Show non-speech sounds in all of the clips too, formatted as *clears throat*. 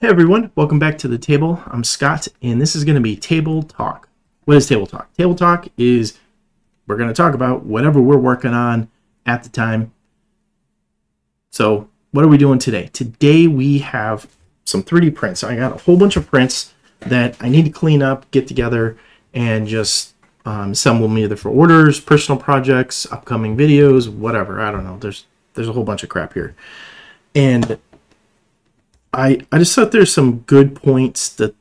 Hey everyone, welcome back to the table. I'm Scott, and this is going to be Table Talk. What is Table Talk? Table Talk is we're going to talk about whatever we're working on at the time. So, what are we doing today? Today we have some 3D prints. I got a whole bunch of prints that I need to clean up, get together, and just um, assemble them either for orders, personal projects, upcoming videos, whatever. I don't know. There's there's a whole bunch of crap here, and I I just thought there's some good points to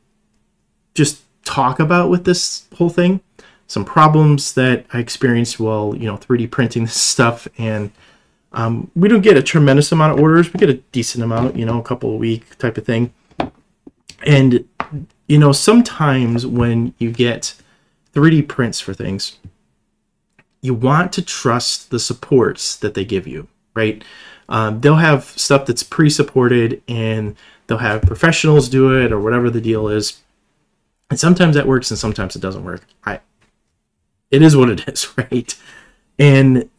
just talk about with this whole thing. Some problems that I experienced while you know 3D printing *laughs* this stuff, and um, we don't get a tremendous amount of orders. We get a decent amount, you know, a couple a week type of thing. And you know, sometimes when you get 3D prints for things, you want to trust the supports that they give you, right? Um, they'll have stuff that's pre-supported and they'll have professionals do it or whatever the deal is. And sometimes that works and sometimes it doesn't work. I it is what it *laughs* is, right? And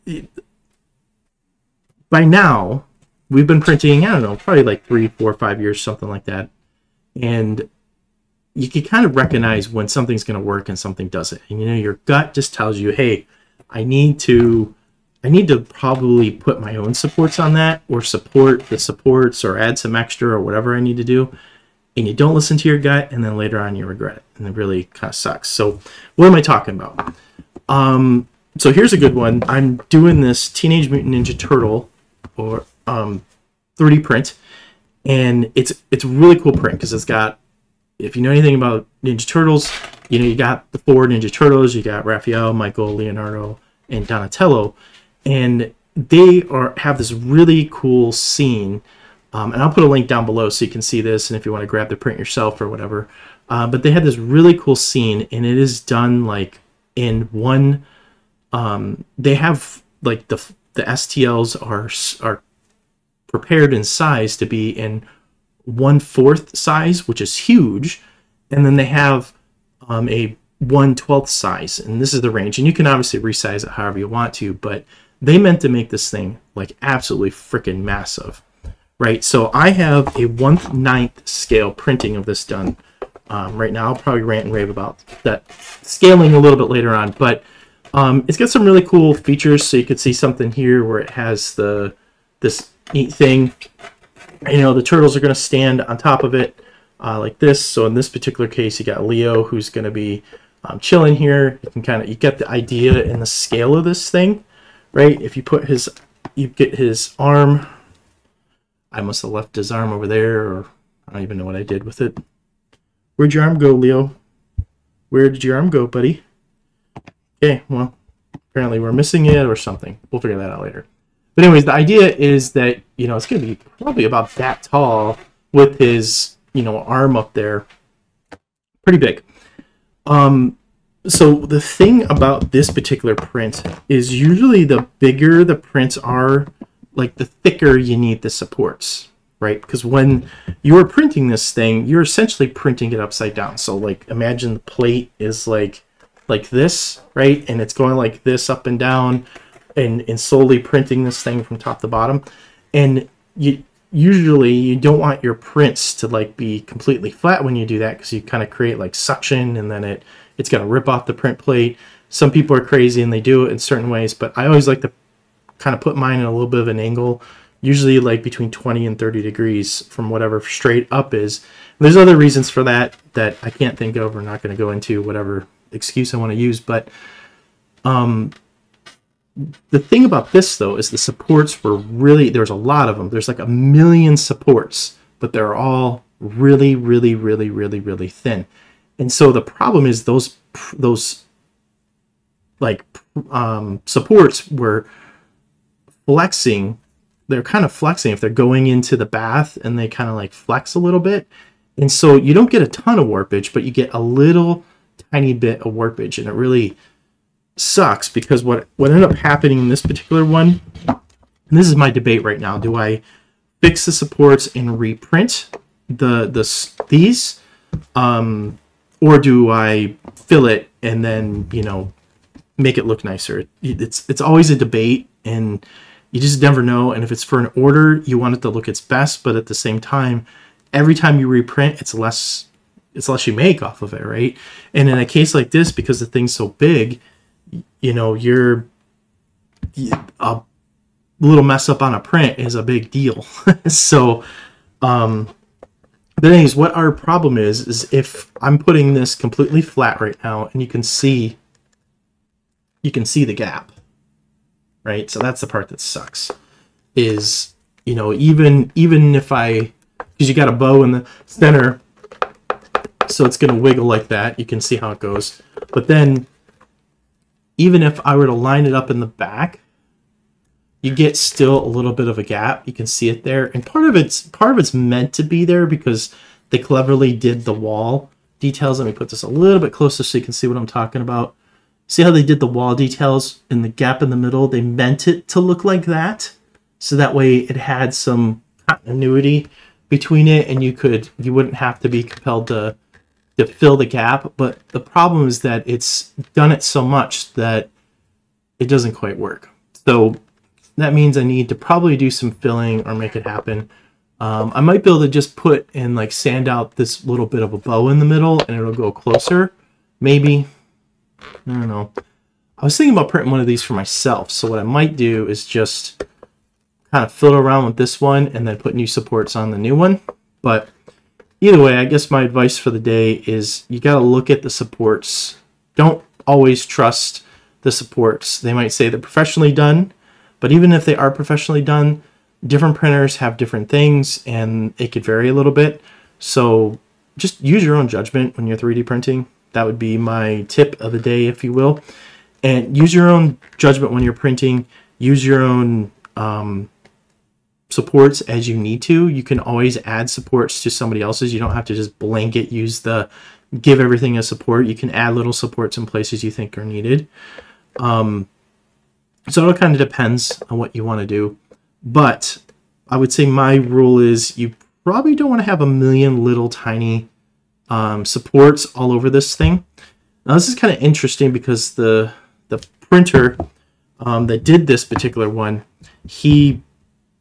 by now, we've been printing, I don't know, probably like three, four, five years, something like that. And you can kind of recognize when something's going to work and something doesn't. And you know, your gut just tells you, hey, I need to I need to probably put my own supports on that or support the supports or add some extra or whatever I need to do. And you don't listen to your gut and then later on you regret it. And it really kind of sucks. So what am I talking about? Um, so here's a good one. I'm doing this Teenage Mutant Ninja Turtle or um, 3D print. And it's it's a really cool print because it's got if you know anything about Ninja Turtles, you know you got the four Ninja Turtles, you got Raphael, Michael, Leonardo, and Donatello and they are have this really cool scene. Um, and I'll put a link down below so you can see this, and if you want to grab the print yourself or whatever. Uh, but they had this really cool scene, and it is done like in one. Um, they have like the the STLs are are prepared in size to be in one fourth size, which is huge, and then they have um, a one twelfth size, and this is the range. And you can obviously resize it however you want to, but they meant to make this thing like absolutely freaking massive, right? So I have a one ninth scale printing of this done um, right now. I'll probably rant and rave about that scaling a little bit later on, but um, it's got some really cool features. So you could see something here where it has the this neat thing. You know, the turtles are going to stand on top of it uh, like this. So in this particular case, you got Leo who's going to be um, chilling here. You can kind of you get the idea and the scale of this thing right? If you put his, you get his arm. I must have left his arm over there, or I don't even know what I did with it. Where'd your arm go, Leo? Where did your arm go, buddy? Okay, well, apparently we're missing it or something. We'll figure that out later. But anyways, the idea is that, you know, it's going to be probably about that tall with his, you know, arm up there. Pretty big. Um, so the thing about this particular print is usually the bigger the prints are, like the thicker you need the supports, right? Because when you're printing this thing, you're essentially printing it upside down. So like imagine the plate is like like this, right? And it's going like this up and down and, and slowly printing this thing from top to bottom. And you usually you don't want your prints to like be completely flat when you do that because you kind of create like suction and then it it's going to rip off the print plate. Some people are crazy and they do it in certain ways, but I always like to kind of put mine in a little bit of an angle, usually like between 20 and 30 degrees from whatever straight up is. And there's other reasons for that that I can't think of or not going to go into whatever excuse I want to use, but um, the thing about this though is the supports were really there's a lot of them. There's like a million supports, but they're all really, really, really, really, really thin and so the problem is those those like um, supports were flexing. They're kind of flexing. If they're going into the bath and they kind of like flex a little bit. And so you don't get a ton of warpage but you get a little tiny bit of warpage. And it really sucks because what what ended up happening in this particular one and this is my debate right now. Do i fix the supports and reprint the the these? Um or do I fill it and then you know make it look nicer? It's it's always a debate, and you just never know. And if it's for an order, you want it to look its best, but at the same time, every time you reprint, it's less it's less you make off of it, right? And in a case like this, because the thing's so big, you know, you're a little mess up on a print is a big deal. *laughs* so, um, but anyways, what our problem is is if I'm putting this completely flat right now, and you can see, you can see the gap, right? So that's the part that sucks. Is you know even even if I because you got a bow in the center so it's going to wiggle like that. You can see how it goes. But then, even if I were to line it up in the back, you get still a little bit of a gap. You can see it there. And part of it's part of it's meant to be there because they cleverly did the wall details. Let me put this a little bit closer so you can see what I'm talking about. See how they did the wall details in the gap in the middle? They meant it to look like that. So that way it had some continuity between it and you could you wouldn't have to be compelled to to fill the gap, but the problem is that it's done it so much that it doesn't quite work. So that means I need to probably do some filling or make it happen. Um, I might be able to just put and like sand out this little bit of a bow in the middle and it'll go closer. Maybe. I don't know. I was thinking about printing one of these for myself. So what I might do is just kind of fiddle around with this one and then put new supports on the new one. But either way, I guess my advice for the day is you got to look at the supports. Don't always trust the supports. They might say they're professionally done, but even if they are professionally done, different printers have different things and it could vary a little bit. So just use your own judgment when you're 3D printing. That would be my tip of the day, if you will. And use your own judgment when you're printing. Use your own um, supports as you need to. You can always add supports to somebody else's. You don't have to just blanket use the give everything a support. You can add little supports in places you think are needed. Um, so it kind of depends on what you want to do. But I would say my rule is you probably don't want to have a million little tiny um, supports all over this thing. Now this is kind of interesting because the the printer um, that did this particular one, he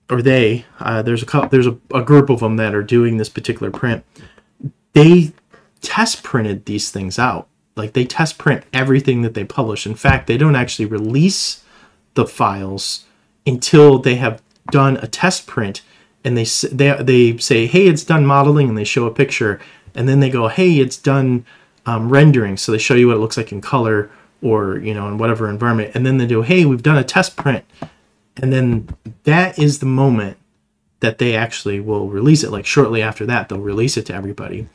or they, uh, there's a couple, there's a, a group of them that are doing this particular print. They test printed these things out. Like they test print everything that they publish. In fact, they don't actually release the files until they have done a test print and they they they say, "Hey, it's done modeling," and they show a picture, and then they go, "Hey, it's done um, rendering," so they show you what it looks like in color or you know in whatever environment, and then they do, "Hey, we've done a test print," and then that is the moment that they actually will release it. Like shortly after that they'll release it to everybody.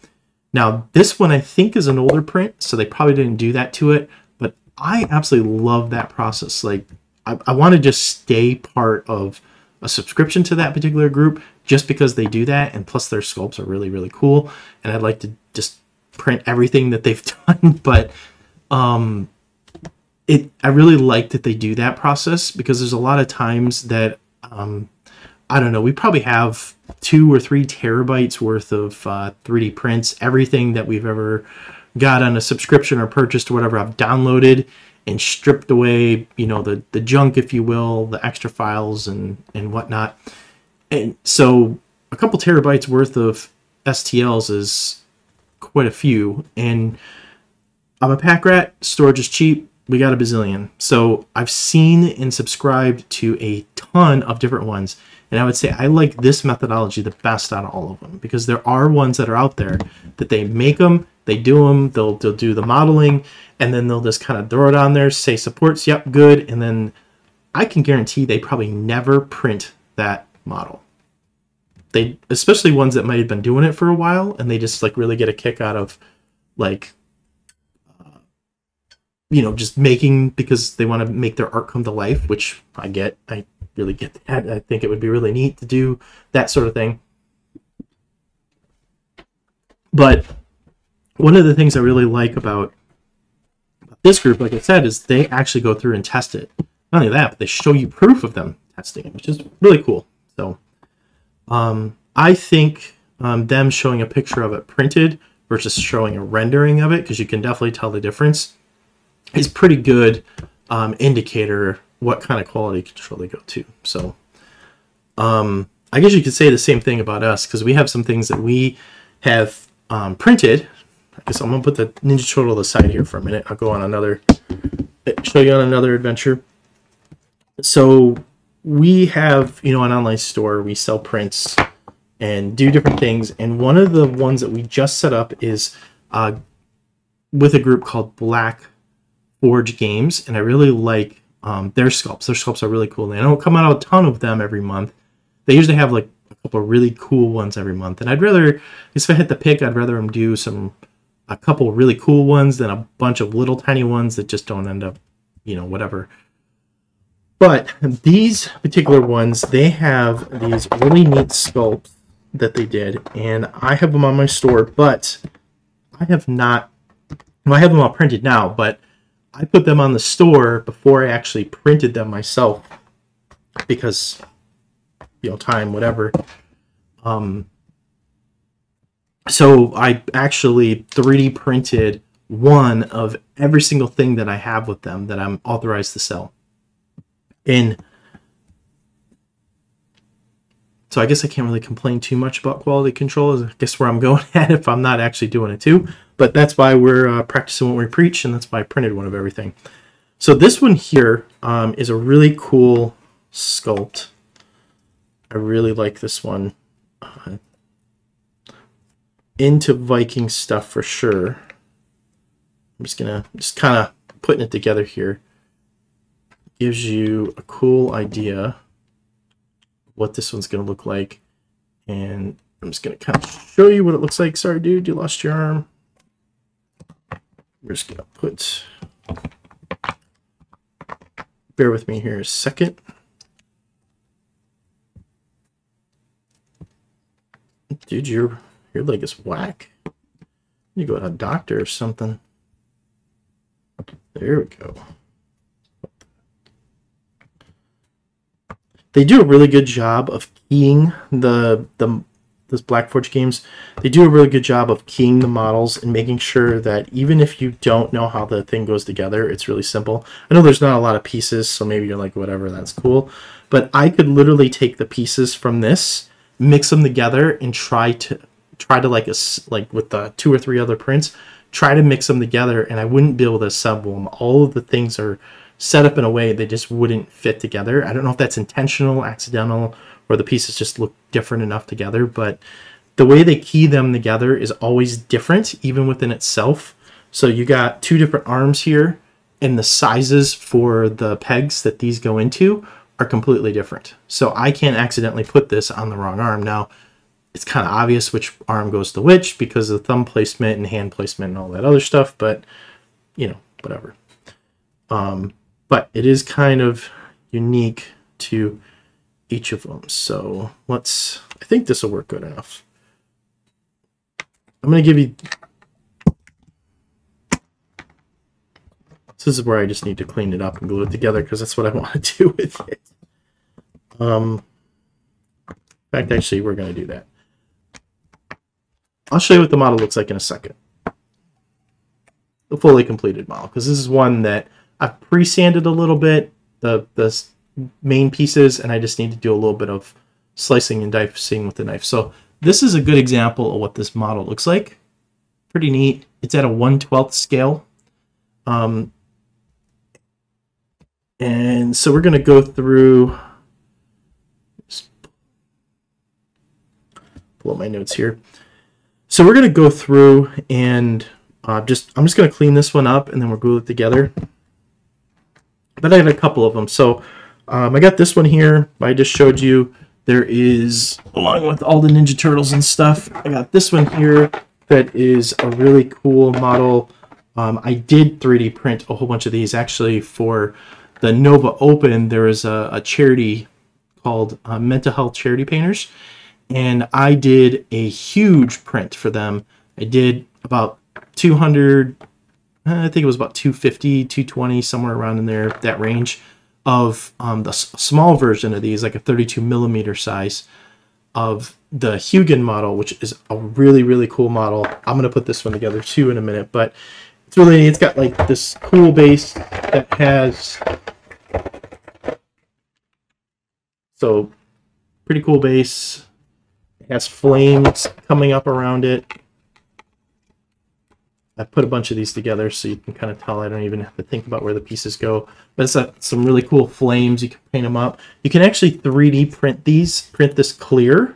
Now this one i think is an older print so they probably didn't do that to it but i absolutely love that process. Like i, I want to just stay part of a subscription to that particular group just because they do that and plus their sculpts are really really cool and i'd like to just print everything that they've *laughs* done but um it I really like that they do that process because there's a lot of times that um, I don't know we probably have two or three terabytes worth of uh, 3D prints. Everything that we've ever got on a subscription or purchased or whatever I've downloaded and stripped away you know the the junk if you will the extra files and and whatnot and so a couple terabytes worth of STLs is quite a few and I'm a pack rat storage is cheap we got a bazillion. So I've seen and subscribed to a ton of different ones. And I would say I like this methodology the best out of all of them because there are ones that are out there that they make them, they do them, they'll, they'll do the modeling, and then they'll just kind of throw it on there, say supports, yep, good. And then I can guarantee they probably never print that model. They, especially ones that might have been doing it for a while and they just like really get a kick out of like uh, you know, just making because they want to make their art come to life, which I get. I really get that. I think it would be really neat to do that sort of thing. But one of the things I really like about this group, like I said, is they actually go through and test it. Not only that, but they show you proof of them testing it, which is really cool. So um, I think um, them showing a picture of it printed versus showing a rendering of it, because you can definitely tell the difference is pretty good um, indicator what kind of quality control they go to. So, um, I guess you could say the same thing about us because we have some things that we have um, printed. I guess I'm gonna put the Ninja Turtle to the side here for a minute. I'll go on another, show you on another adventure. So we have, you know, an online store. We sell prints and do different things. And one of the ones that we just set up is uh, with a group called Black Forge Games, and I really like um, their sculpts. Their sculpts are really cool. I don't come out a ton of them every month. They usually have like a couple really cool ones every month. And I'd rather, if I hit the pick, I'd rather them do some a couple really cool ones than a bunch of little tiny ones that just don't end up, you know, whatever. But these particular ones, they have these really neat sculpts that they did, and I have them on my store, but I have not. Well, I have them all printed now, but I put them on the store before I actually printed them myself because, you know, time, whatever. Um, so I actually 3D printed one of every single thing that I have with them that I'm authorized to sell. And so I guess I can't really complain too much about quality control. I guess where I'm going *laughs* at if I'm not actually doing it too. But that's why we're uh, practicing what we preach, and that's why I printed one of everything. So this one here um, is a really cool sculpt. I really like this one. Uh, into Viking stuff for sure. I'm just gonna just kind of putting it together here. Gives you a cool idea what this one's gonna look like. And I'm just gonna kind of show you what it looks like. Sorry, dude, you lost your arm. We're just gonna put, bear with me here a second. Dude, your your leg is whack. You go to a doctor or something. There we go. They do a really good job of keying the the this Black Forge games, they do a really good job of keying the models and making sure that even if you don't know how the thing goes together, it's really simple. I know there's not a lot of pieces, so maybe you're like, whatever, that's cool. But I could literally take the pieces from this, mix them together, and try to try to like a, like with the two or three other prints, try to mix them together, and I wouldn't be able to assemble them. All of the things are set up in a way they just wouldn't fit together. I don't know if that's intentional, accidental, or the pieces just look different enough together, but the way they key them together is always different, even within itself. So you got two different arms here, and the sizes for the pegs that these go into are completely different. So I can't accidentally put this on the wrong arm. Now, it's kind of obvious which arm goes to which because of the thumb placement and hand placement and all that other stuff, but you know, whatever. Um, but it is kind of unique to each of them. So let's, I think this will work good enough. I'm going to give you, this is where I just need to clean it up and glue it together because that's what I *laughs* want to do with it. Um, in fact, actually, we're going to do that. I'll show you what the model looks like in a second. The fully completed model, because this is one that I've pre-sanded a little bit. The, the main pieces and I just need to do a little bit of slicing and dicing with the knife. So this is a good example of what this model looks like. Pretty neat. It's at a 1 12th scale. Um, and so we're going to go through, pull up my notes here. So we're going to go through and uh, just, I'm just going to clean this one up and then we'll glue it together. But I got a couple of them. So um, I got this one here. I just showed you. There is, along with all the Ninja Turtles and stuff, I got this one here that is a really cool model. Um, I did 3D print a whole bunch of these actually for the Nova Open. There is a, a charity called uh, Mental Health Charity Painters, and I did a huge print for them. I did about 200, I think it was about 250, 220, somewhere around in there, that range of um, the small version of these, like a 32 millimeter size of the Hugin model, which is a really, really cool model. I'm going to put this one together too in a minute, but it's really, it's got like this cool base that has, so pretty cool base. Has flames coming up around it. I put a bunch of these together so you can kind of tell I don't even have to think about where the pieces go. But it's a, some really cool flames. You can paint them up. You can actually 3D print these, print this clear.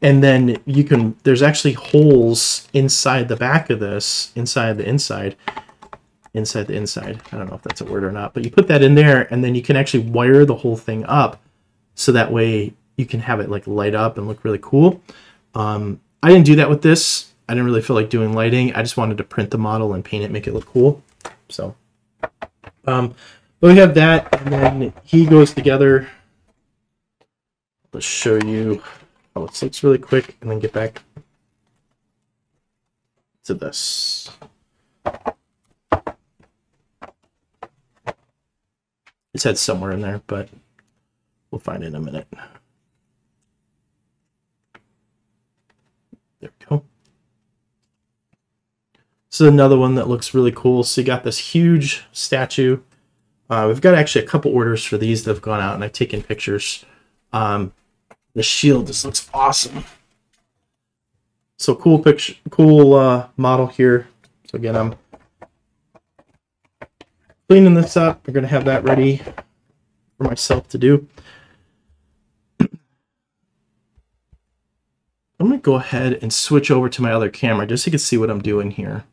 And then you can, there's actually holes inside the back of this, inside the inside, inside the inside. I don't know if that's a word or not, but you put that in there and then you can actually wire the whole thing up so that way you can have it like light up and look really cool. Um, I didn't do that with this. I didn't really feel like doing lighting. I just wanted to print the model and paint it, make it look cool. So, um, but we have that, and then he goes together. Let's show you how it looks really quick, and then get back to this. It's had somewhere in there, but we'll find it in a minute. There we go. This is another one that looks really cool. So you got this huge statue. Uh, we've got actually a couple orders for these that have gone out, and I've taken pictures. Um, the shield just looks awesome. So cool picture, cool uh, model here. So again, I'm cleaning this up. We're gonna have that ready for myself to do. *clears throat* I'm to go ahead and switch over to my other camera just so you can see what I'm doing here.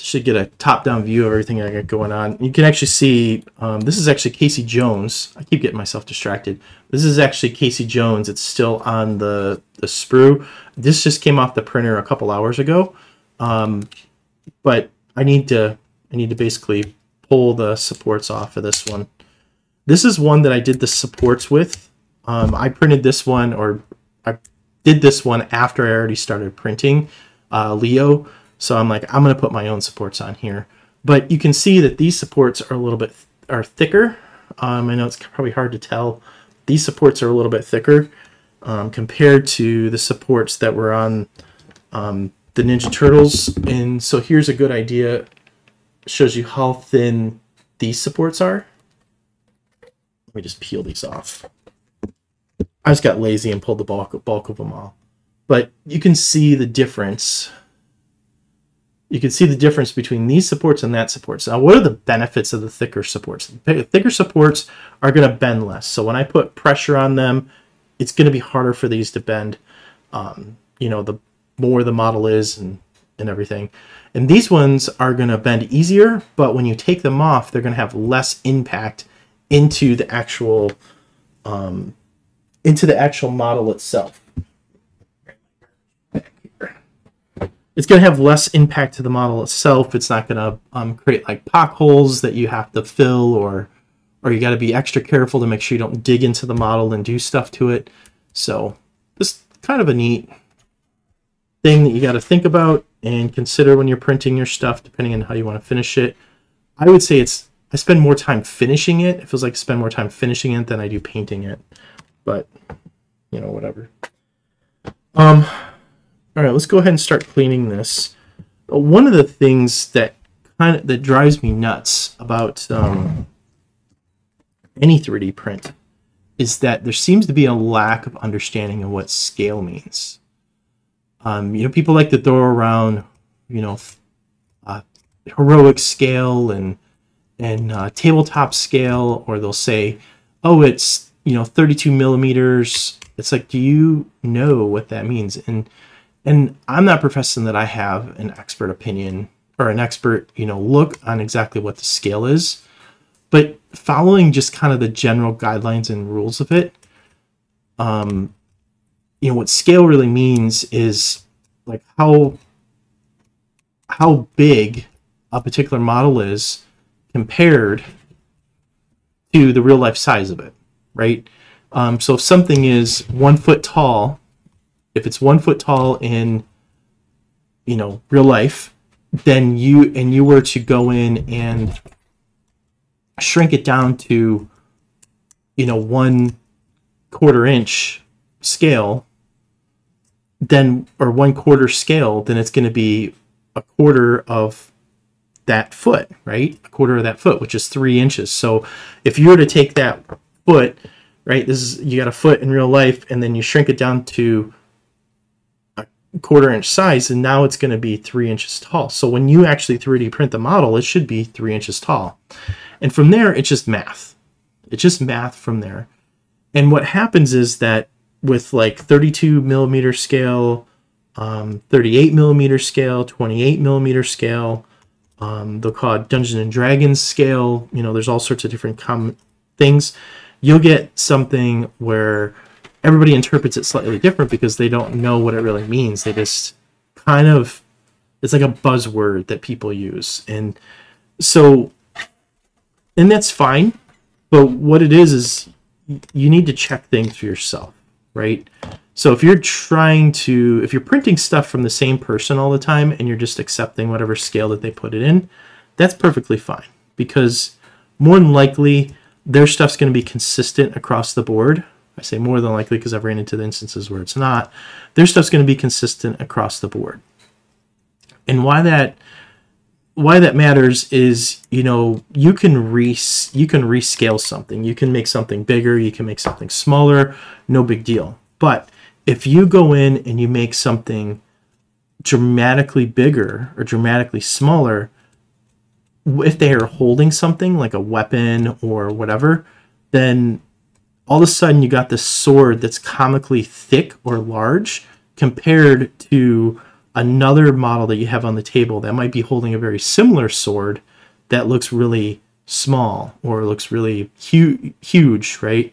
Should get a top-down view of everything I got going on. You can actually see, um, this is actually Casey Jones. I keep getting myself distracted. This is actually Casey Jones. It's still on the, the sprue. This just came off the printer a couple hours ago. Um, but I need to I need to basically pull the supports off of this one. This is one that I did the supports with. Um, I printed this one, or I did this one after I already started printing uh, Leo. So I'm like, I'm going to put my own supports on here. But you can see that these supports are a little bit th are thicker. Um, I know it's probably hard to tell. These supports are a little bit thicker um, compared to the supports that were on um, the Ninja Turtles. And so here's a good idea. Shows you how thin these supports are. Let me just peel these off. I just got lazy and pulled the bulk, bulk of them all. But you can see the difference. You can see the difference between these supports and that supports. Now, what are the benefits of the thicker supports? The thicker supports are going to bend less. So when I put pressure on them, it's going to be harder for these to bend. Um, you know, the more the model is and, and everything. And these ones are going to bend easier, but when you take them off, they're going to have less impact into the actual um, into the actual model itself. It's going to have less impact to the model itself. It's not going to um, create like holes that you have to fill or or you got to be extra careful to make sure you don't dig into the model and do stuff to it. So this kind of a neat thing that you got to think about and consider when you're printing your stuff, depending on how you want to finish it. I would say it's I spend more time finishing it. It feels like I spend more time finishing it than I do painting it but you know, whatever. Um, all right, let's go ahead and start cleaning this. One of the things that kind of that drives me nuts about um, any 3D print is that there seems to be a lack of understanding of what scale means. Um, you know, people like to throw around, you know, uh, heroic scale and and uh, tabletop scale, or they'll say, "Oh, it's you know 32 millimeters it's like do you know what that means and and i'm not professing that i have an expert opinion or an expert you know look on exactly what the scale is but following just kind of the general guidelines and rules of it um you know what scale really means is like how how big a particular model is compared to the real life size of it right? Um, so if something is one foot tall, if it's one foot tall in, you know, real life, then you and you were to go in and shrink it down to, you know, one quarter inch scale, then or one quarter scale, then it's going to be a quarter of that foot, right? A quarter of that foot, which is three inches. So if you were to take that foot, right? This is you got a foot in real life, and then you shrink it down to quarter inch size, and now it's going to be three inches tall. So when you actually 3D print the model, it should be three inches tall. And from there, it's just math. It's just math from there. And what happens is that with like 32 millimeter scale, um, 38 millimeter scale, 28 millimeter scale, um, they'll call it Dungeons and Dragons scale. You know, there's all sorts of different com- things. You'll get something where everybody interprets it slightly different because they don't know what it really means. They just kind of, it's like a buzzword that people use. And so, and that's fine. But what it is, is you need to check things for yourself, right? So if you're trying to, if you're printing stuff from the same person all the time and you're just accepting whatever scale that they put it in, that's perfectly fine because more than likely their stuff's going to be consistent across the board. I say more than likely because I've ran into the instances where it's not. Their stuff's going to be consistent across the board. And why that why that matters is you know you can re you can rescale something. You can make something bigger. You can make something smaller. No big deal. But if you go in and you make something dramatically bigger or dramatically smaller, if they are holding something like a weapon or whatever, then all of a sudden you got this sword that's comically thick or large compared to another model that you have on the table that might be holding a very similar sword that looks really small or looks really hu- huge, right?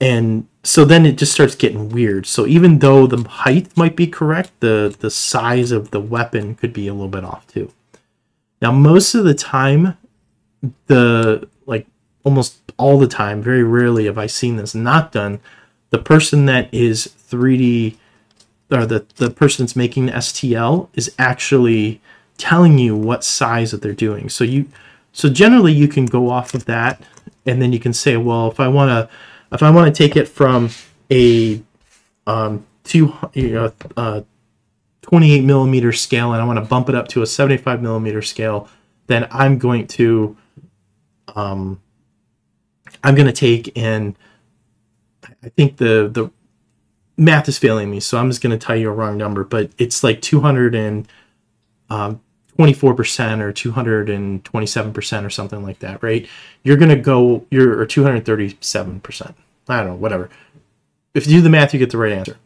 And so then it just starts getting weird. So even though the height might be correct, the the size of the weapon could be a little bit off too. Now most of the time, the like almost all the time, very rarely have I seen this not done. The person that is 3D or the the person that's making the STL is actually telling you what size that they're doing. So you so generally you can go off of that and then you can say, well, if I want to if I want to take it from a um, two, know, uh, 28 millimeter scale and I want to bump it up to a 75 millimeter scale, then I'm going to, um, I'm going to take and I think the, the math is failing me, so I'm just going to tell you a wrong number, but it's like 224% um, or 227% or something like that, right? You're going to go, you're, or 237%. I don't know, whatever. If you do the math, you get the right answer.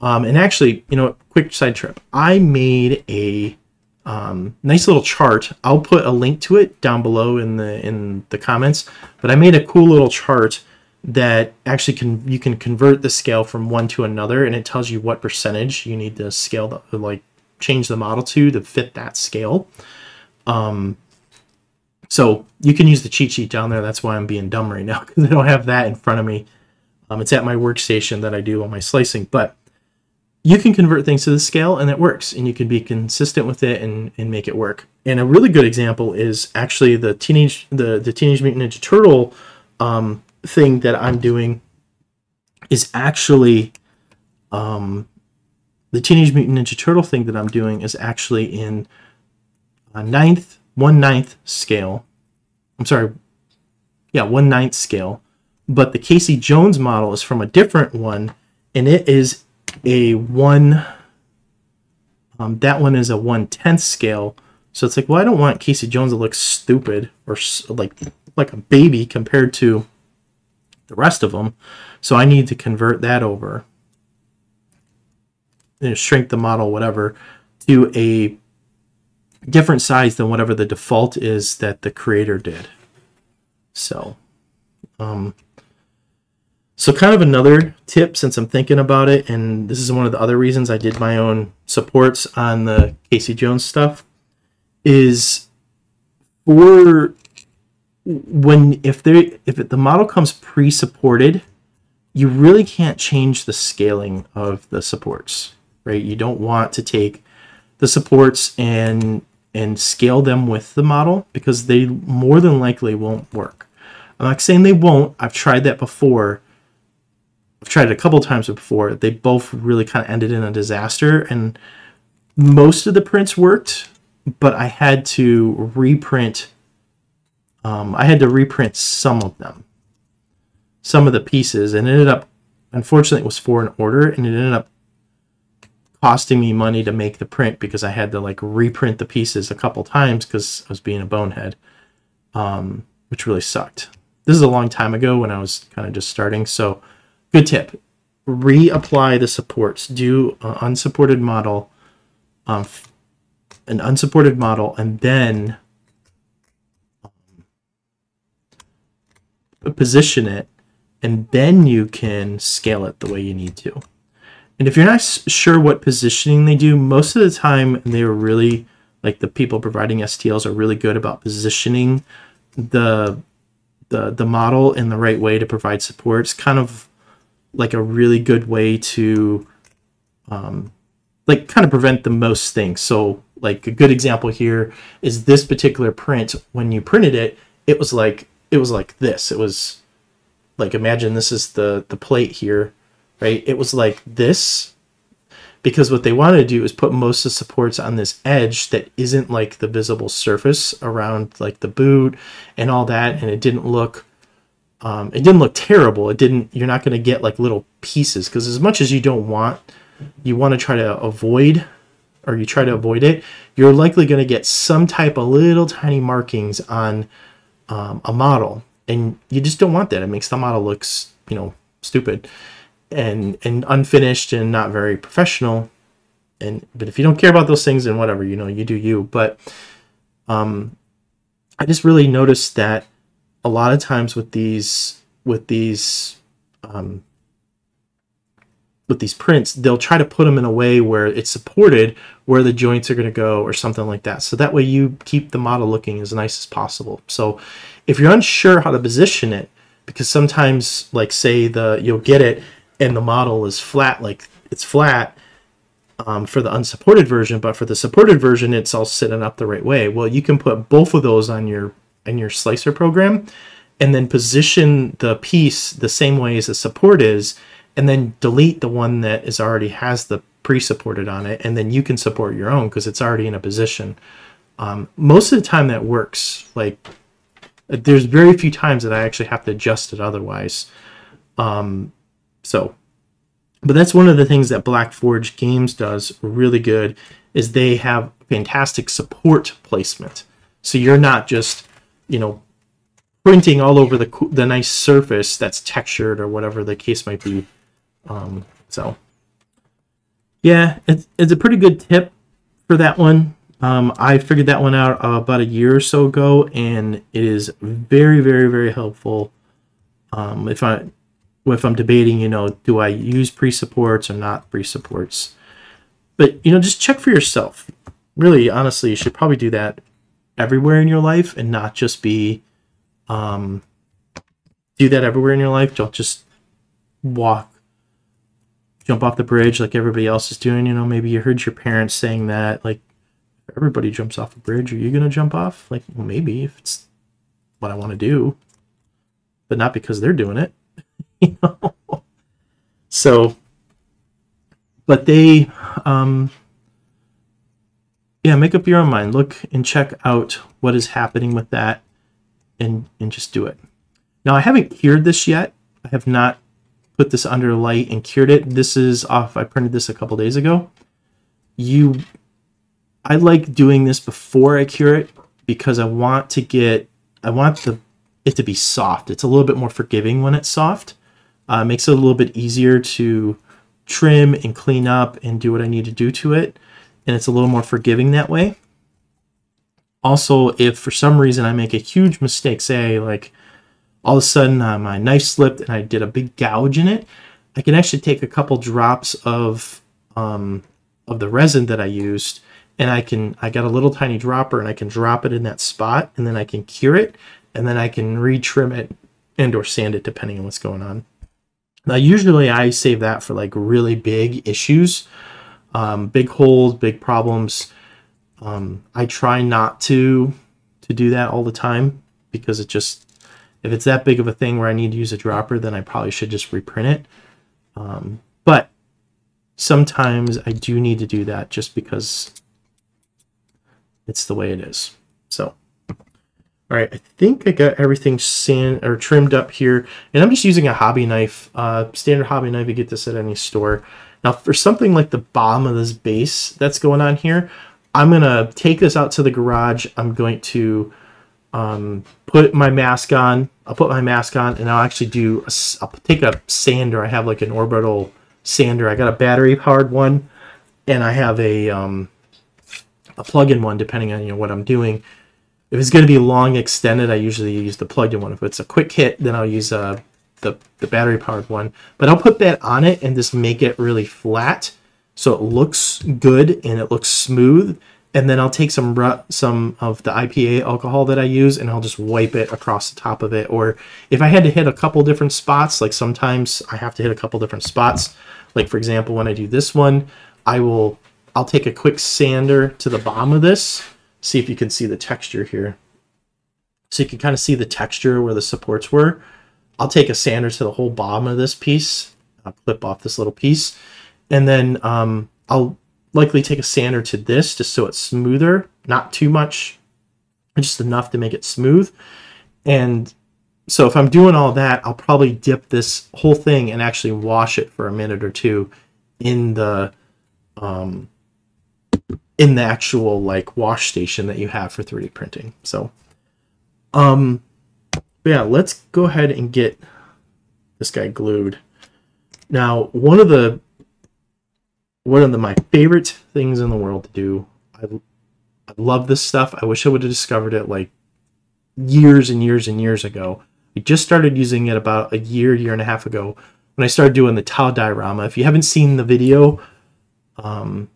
Um, and actually, you know, quick side trip. I made a um, nice little chart. I'll put a link to it down below in the in the comments. But I made a cool little chart that actually can you can convert the scale from one to another, and it tells you what percentage you need to scale the like change the model to to fit that scale. Um, so you can use the cheat sheet down there. That's why I'm being dumb right now *laughs* because I don't have that in front of me. Um, it's at my workstation that I do all my slicing, but you can convert things to the scale and it works and you can be consistent with it and, and make it work. And a really good example is actually the teenage the, the Teenage Mutant Ninja Turtle um, thing that I'm doing is actually um, the Teenage Mutant Ninja Turtle thing that I'm doing is actually in a ninth one ninth scale. I'm sorry, yeah, one ninth scale. But the Casey Jones model is from a different one, and it is a one. Um, that one is a one tenth scale. So it's like, well, I don't want Casey Jones to look stupid or like like a baby compared to the rest of them. So I need to convert that over, know, shrink the model, whatever, to a different size than whatever the default is that the creator did. So, um, so kind of another tip since I'm thinking about it, and this is one of the other reasons I did my own supports on the Casey Jones stuff, is for when if there if the model comes pre-supported, you really can't change the scaling of the supports, right? You don't want to take the supports and and scale them with the model because they more than likely won't work. I'm not saying they won't. I've tried that before. I've tried it a couple times before. They both really kind of ended in a disaster, and most of the prints worked, but I had to reprint. Um, I had to reprint some of them. some of the pieces and it ended up unfortunately it was for an order and it ended up costing me money to make the print because I had to like reprint the pieces a couple times because I was being a bonehead, um, which really sucked. This is a long time ago when I was kind of just starting. So, good tip: reapply the supports. Do an unsupported model, um, an unsupported model, and then um, position it, and then you can scale it the way you need to. And if you're not sure what positioning they do, most of the time they're really like the people providing STLs are really good about positioning the the the model in the right way to provide support. It's kind of like a really good way to um, like kind of prevent the most things. So like a good example here is this particular print. When you printed it, it was like it was like this. It was like imagine this is the the plate here right? It was like this because what they wanted to do is put most of the supports on this edge that isn't like the visible surface around like the boot and all that and it didn't look um, it didn't look terrible. It didn't you're not going to get like little pieces because as much as you don't want you want to try to avoid or you try to avoid it you're likely going to get some type of little tiny markings on um, a model. And you just don't want that. It makes the model looks you know stupid and and unfinished and not very professional. And but if you don't care about those things then whatever you know you do you. But um i just really noticed that a lot of times with these with these um with these prints they'll try to put them in a way where it's supported where the joints are going to go or something like that so that way you keep the model looking as nice as possible so if you're unsure how to position it because sometimes like say the you'll get it and the model is flat, like it's flat um, for the unsupported version, but for the supported version, it's all sitting up the right way. Well, you can put both of those on your on your slicer program, and then position the piece the same way as the support is, and then delete the one that is already has the pre-supported on it, and then you can support your own because it's already in a position. Um, most of the time, that works. Like, there's very few times that I actually have to adjust it otherwise. Um, so, but that's one of the things that Black Forge Games does really good is they have fantastic support placement. So you're not just, you know, printing all over the the nice surface that's textured or whatever the case might be. Um, so, yeah, it's, it's a pretty good tip for that one. Um, I figured that one out uh, about a year or so ago, and it is very, very, very helpful. Um, if I if I'm debating, you know, do I use pre-supports or not pre-supports? But you know, just check for yourself. Really, honestly, you should probably do that everywhere in your life and not just be um do that everywhere in your life. Don't just walk jump off the bridge like everybody else is doing. You know, maybe you heard your parents saying that, like everybody jumps off a bridge. Are you gonna jump off? Like, well, maybe if it's what I want to do, but not because they're doing it. *laughs* you know? So, but they, um, yeah, make up your own mind. Look and check out what is happening with that and, and just do it. Now, I haven't cured this yet. I have not put this under light and cured it. This is off. I printed this a couple days ago. You, I like doing this before I cure it because I want to get, I want the it to be soft. It's a little bit more forgiving when it's soft. Uh, makes it a little bit easier to trim and clean up and do what I need to do to it. And it's a little more forgiving that way. Also, if for some reason I make a huge mistake, say like all of a sudden uh, my knife slipped and I did a big gouge in it, I can actually take a couple drops of um, of the resin that I used and I can I got a little tiny dropper and I can drop it in that spot and then I can cure it and then I can retrim it and or sand it depending on what's going on. Now, usually I save that for like really big issues, um, big holes, big problems. Um, I try not to to do that all the time because it just if it's that big of a thing where I need to use a dropper, then I probably should just reprint it. Um, but sometimes I do need to do that just because it's the way it is. So, All right, I think I got everything sand or trimmed up here, and I'm just using a hobby knife, uh, standard hobby knife. You get this at any store. Now, for something like the bottom of this base that's going on here, I'm gonna take this out to the garage. I'm going to um, put my mask on. I'll put my mask on, and I'll actually do. A, I'll take a sander. I have like an orbital sander. I got a battery powered one, and I have a um, a plug-in one, depending on you know what I'm doing. If it's going to be long extended, I usually use the plugged-in one. If it's a quick hit, then I'll use uh, the the battery powered one. But I'll put that on it and just make it really flat, so it looks good and it looks smooth. And then I'll take some some of the IPA alcohol that I use and I'll just wipe it across the top of it. Or if I had to hit a couple different spots, like sometimes I have to hit a couple different spots. Like for example, when I do this one, I will I'll take a quick sander to the bottom of this see if you can see the texture here. So you can kind of see the texture where the supports were. I'll take a sander to the whole bottom of this piece. I'll clip off this little piece. And then um, I'll likely take a sander to this just so it's smoother. Not too much, just enough to make it smooth. And so if I'm doing all that, I'll probably dip this whole thing and actually wash it for a minute or two in the um, in the actual like wash station that you have for 3D printing. So, um, yeah, let's go ahead and get this guy glued. Now, one of the one of the, my favorite things in the world to do. I, I love this stuff. I wish I would have discovered it like years and years and years ago. I just started using it about a year, year and a half ago when I started doing the Tau diorama. If you haven't seen the video, um,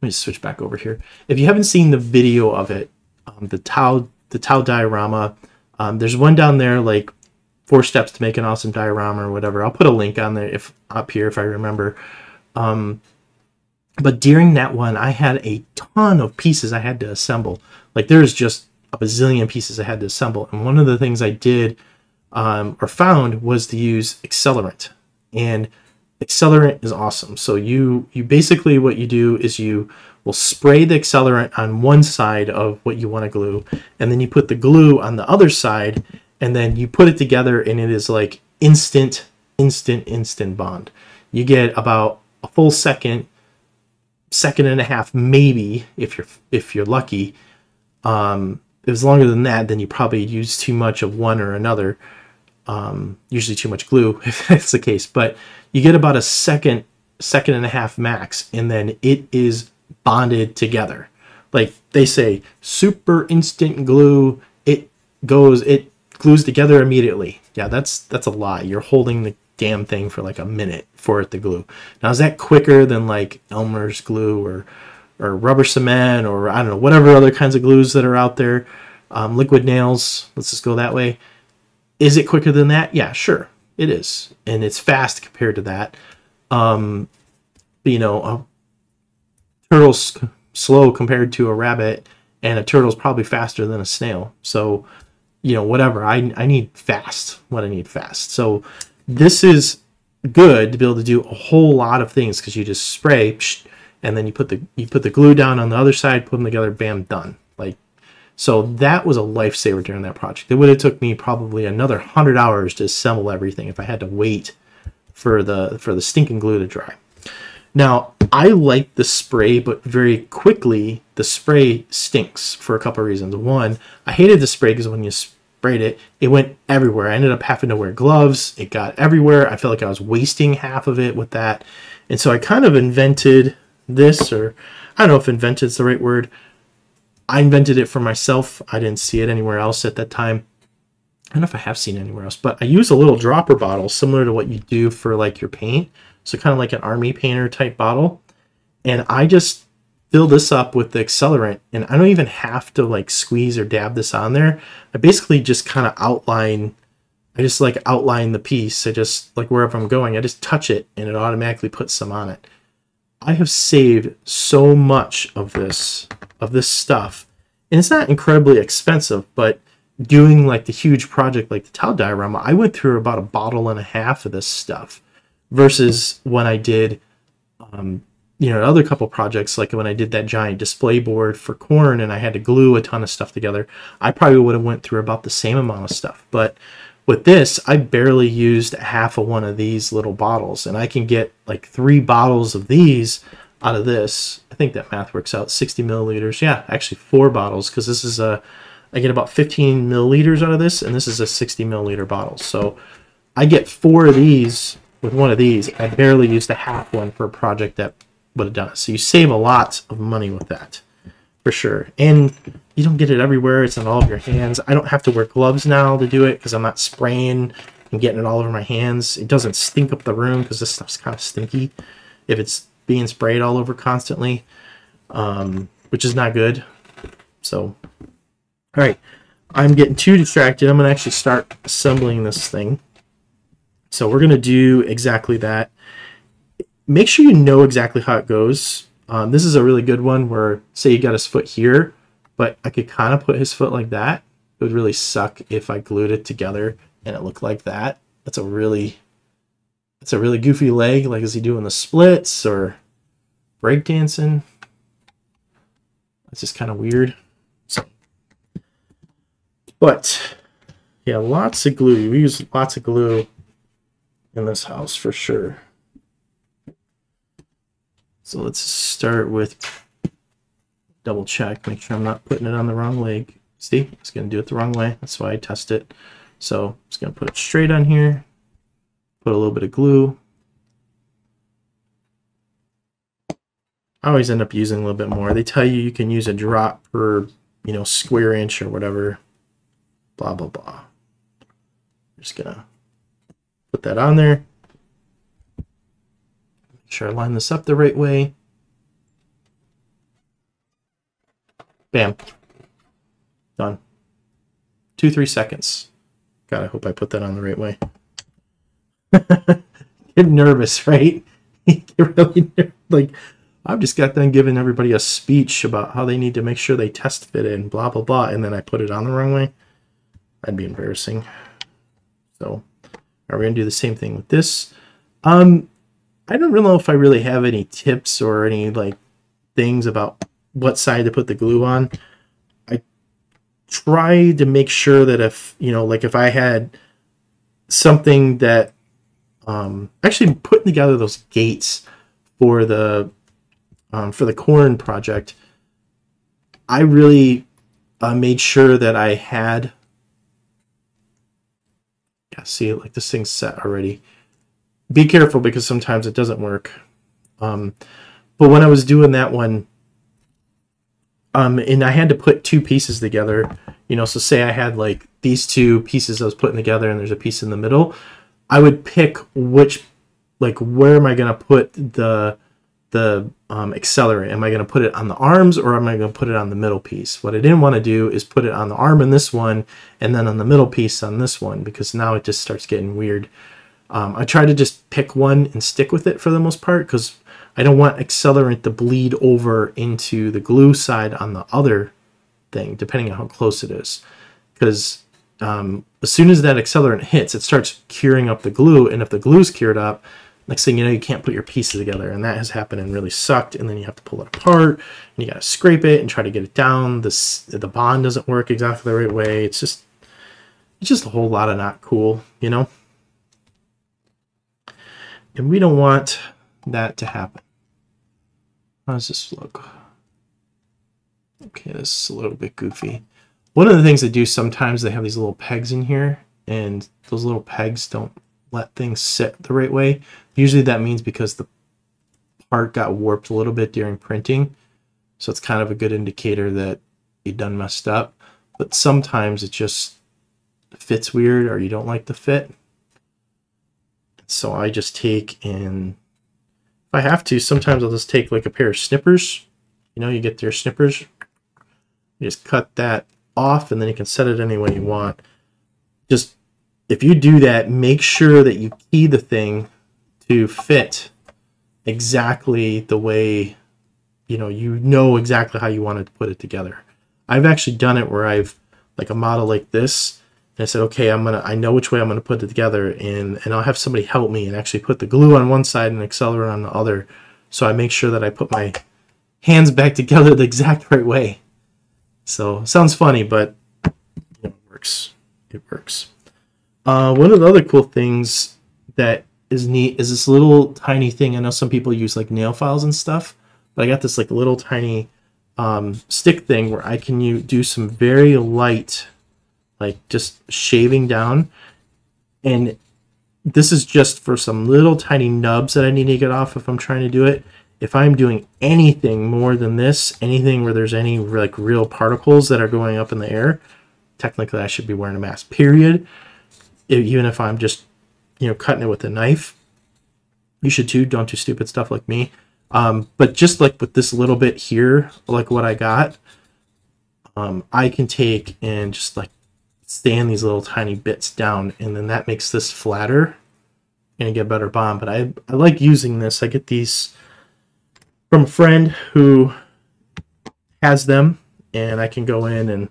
let me switch back over here. If you haven't seen the video of it, um, the Tau the Tau diorama, um, there's one down there like four steps to make an awesome diorama or whatever. I'll put a link on there if up here if I remember. Um, but during that one, I had a ton of pieces I had to assemble. Like there's just a bazillion pieces I had to assemble, and one of the things I did um, or found was to use accelerant and accelerant is awesome. So you you basically what you do is you will spray the accelerant on one side of what you want to glue, and then you put the glue on the other side, and then you put it together, and it is like instant, instant, instant bond. You get about a full second, second and a half, maybe if you're if you're lucky. Um, if it's longer than that, then you probably use too much of one or another. Um, usually too much glue *laughs* if that's the case, but you get about a second, second and a half max, and then it is bonded together. Like they say, super instant glue. It goes, it glues together immediately. Yeah, that's that's a lie. You're holding the damn thing for like a minute for it to glue. Now is that quicker than like Elmer's glue or or rubber cement or I don't know whatever other kinds of glues that are out there? Um, liquid nails. Let's just go that way. Is it quicker than that? Yeah, sure. It is, and it's fast compared to that. Um, you know, turtle's slow compared to a rabbit, and a turtle's probably faster than a snail. So, you know, whatever. I I need fast. What I need fast. So, this is good to be able to do a whole lot of things because you just spray, and then you put the you put the glue down on the other side, put them together, bam, done. Like so that was a lifesaver during that project. It would have took me probably another hundred hours to assemble everything if I had to wait for the for the stinking glue to dry. Now I like the spray, but very quickly the spray stinks for a couple of reasons. One, I hated the spray because when you sprayed it, it went everywhere. I ended up having to wear gloves. It got everywhere. I felt like I was wasting half of it with that, and so I kind of invented this, or I don't know if invented is the right word I invented it for myself. I didn't see it anywhere else at that time. I don't know if I have seen anywhere else, but I use a little dropper bottle similar to what you do for like your paint. So kind of like an army painter type bottle. And I just fill this up with the accelerant and I don't even have to like squeeze or dab this on there. I basically just kind of outline I just like outline the piece. I just like wherever I'm going, I just touch it and it automatically puts some on it. I have saved so much of this of this stuff. And it's not incredibly expensive, but doing like the huge project like the Tau diorama, I went through about a bottle and a half of this stuff versus when I did, um, you know, other couple projects, like when I did that giant display board for Khorne and I had to glue a ton of stuff together, I probably would have went through about the same amount of stuff. But with this, I barely used half of one of these little bottles, and I can get like three bottles of these out of this. I think that math works out 60 milliliters. Yeah, actually four bottles because this is a, I get about 15 milliliters out of this, and this is a 60 milliliter bottle. So I get four of these with one of these. I barely used a half one for a project that would have done it. So you save a lot of money with that for sure. And you don't get it everywhere. It's on all of your hands. I don't have to wear gloves now to do it because I'm not spraying and getting it all over my hands. It doesn't stink up the room because this stuff's kind of stinky if it's being sprayed all over constantly, um, which is not good. So, all right. I'm getting too distracted. I'm going to actually start assembling this thing. So we're going to do exactly that make sure you know exactly how it goes. Um, this is a really good one where, say, you got his foot here, but I could kind of put his foot like that. It would really suck if I glued it together and it looked like that. That's a really, that's a really goofy leg. Like, is he doing the splits or breakdancing? That's just kind of weird. So, but yeah, lots of glue. We use lots of glue in this house for sure. So let's start with double check, make sure I'm not putting it on the wrong leg. See, it's going to do it the wrong way. That's why I test it. So I'm just going to put it straight on here, put a little bit of glue. I always end up using a little bit more. They tell you you can use a drop per, you know, square inch or whatever. Blah, blah, blah. Just going to put that on there Make sure I line this up the right way. Bam. Done. Two, three seconds. God, I hope I put that on the right way. *laughs* Get nervous, right? *laughs* Get really nervous. like I've just got done giving everybody a speech about how they need to make sure they test fit in, blah blah blah, and then I put it on the wrong way. That'd be embarrassing. So, are we gonna do the same thing with this? Um, I don't really know if I really have any tips or any like things about what side to put the glue on. I try to make sure that if, you know, like if I had something that um actually putting together those gates for the um, for the Khorne project, I really uh, made sure that I had yeah, see like this thing's set already be careful because sometimes it doesn't work. Um, but when I was doing that one, um, and I had to put two pieces together, you know, so say I had like these two pieces I was putting together and there's a piece in the middle, I would pick which, like, where am I going to put the, the um? Am I going to put it on the arms or am I going to put it on the middle piece? What I didn't want to do is put it on the arm in this one and then on the middle piece on this one because now it just starts getting weird. Um, I try to just pick one and stick with it for the most part because I don't want accelerant to bleed over into the glue side on the other thing, depending on how close it is. Because um, as soon as that accelerant hits, it starts curing up the glue, and if the glue's cured up, next thing you know, you can't put your pieces together, and that has happened and really sucked. And then you have to pull it apart, and you got to scrape it and try to get it down. This the bond doesn't work exactly the right way. It's just it's just a whole lot of not cool, you know. And we don't want that to happen. How does this look? Okay, this is a little bit goofy. One of the things they do sometimes, they have these little pegs in here, and those little pegs don't let things sit the right way. Usually that means because the part got warped a little bit during printing. So it's kind of a good indicator that you done messed up. But sometimes it just fits weird or you don't like the fit. So I just take and if I have to, sometimes I'll just take like a pair of snippers. You know, you get their snippers. You just cut that off and then you can set it any way you want. Just if you do that, make sure that you key the thing to fit exactly the way you know you know exactly how you wanted to put it together. I've actually done it where I've like a model like this and I said, okay, I'm gonna, I know which way I'm gonna put it together, and and I'll have somebody help me and actually put the glue on one side and accelerant on the other, So I make sure that I put my hands back together *laughs* the exact right way. So sounds funny, but it works. It works. Uh, one of the other cool things that is neat is this little tiny thing. I know some people use like nail files and stuff, but I got this like little tiny um, stick thing where I can you do some very light, like just shaving down, and this is just for some little tiny nubs that I need to get off if I'm trying to do it. If I'm doing anything more than this, anything where there's any like real particles that are going up in the air, technically I should be wearing a mask. Period. Even if I'm just, you know, cutting it with a knife, you should too. Don't do stupid stuff like me. Um, but just like with this little bit here, like what I got, um, I can take and just like stand these little tiny bits down and then that makes this flatter and get better bond. But I, I like using this. I get these from a friend who has them and I can go in and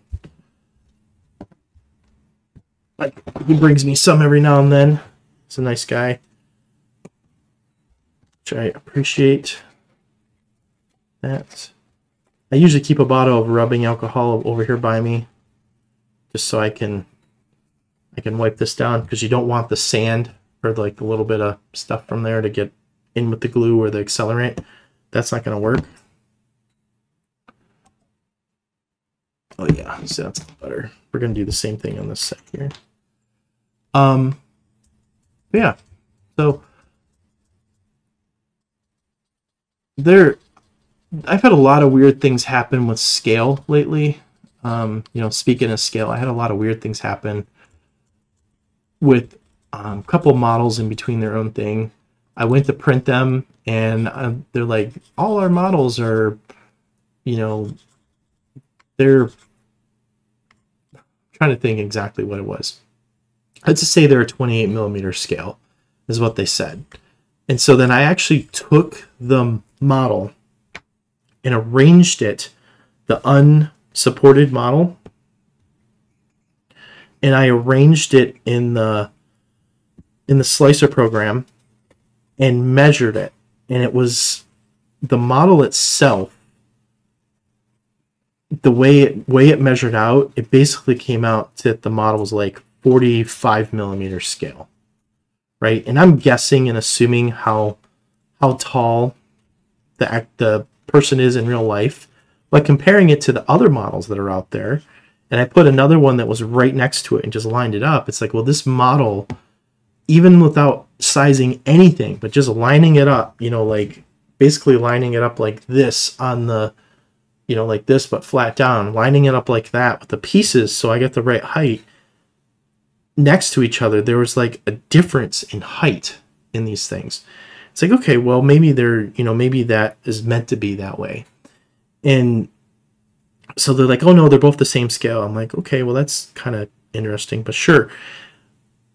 like he brings me some every now and then. He's a nice guy. Which I appreciate that. I usually keep a bottle of rubbing alcohol over here by me just so I can I can wipe this down because you don't want the sand or like a little bit of stuff from there to get in with the glue or the accelerant. That's not going to work. Oh yeah, see that's better. We're going to do the same thing on this side here. Um, yeah, so there, I've had a lot of weird things happen with scale lately. Um, you know, speaking of scale, I had a lot of weird things happen with a um, couple models in between their own thing. I went to print them, and uh, they're like, all our models are, you know, they're I'm trying to think exactly what it was. Let's just say they're a 28 millimeter scale, is what they said. And so then I actually took the model and arranged it, the unsupported model and I arranged it in the in the slicer program and measured it and it was the model itself the way it way it measured out it basically came out that the model was like 45 millimeter scale right? And i'm guessing and assuming how how tall the act, the person is in real life by comparing it to the other models that are out there, and I put another one that was right next to it and just lined it up, it's like, well, this model, even without sizing anything, but just lining it up, you know, like basically lining it up like this on the, you know, like this, but flat down, lining it up like that with the pieces so I get the right height next to each other, there was like a difference in height in these things. It's like, okay, well, maybe they're, you know, maybe that is meant to be that way and so they're like, oh no, they're both the same scale. I'm like, okay, well that's kind of interesting, but sure.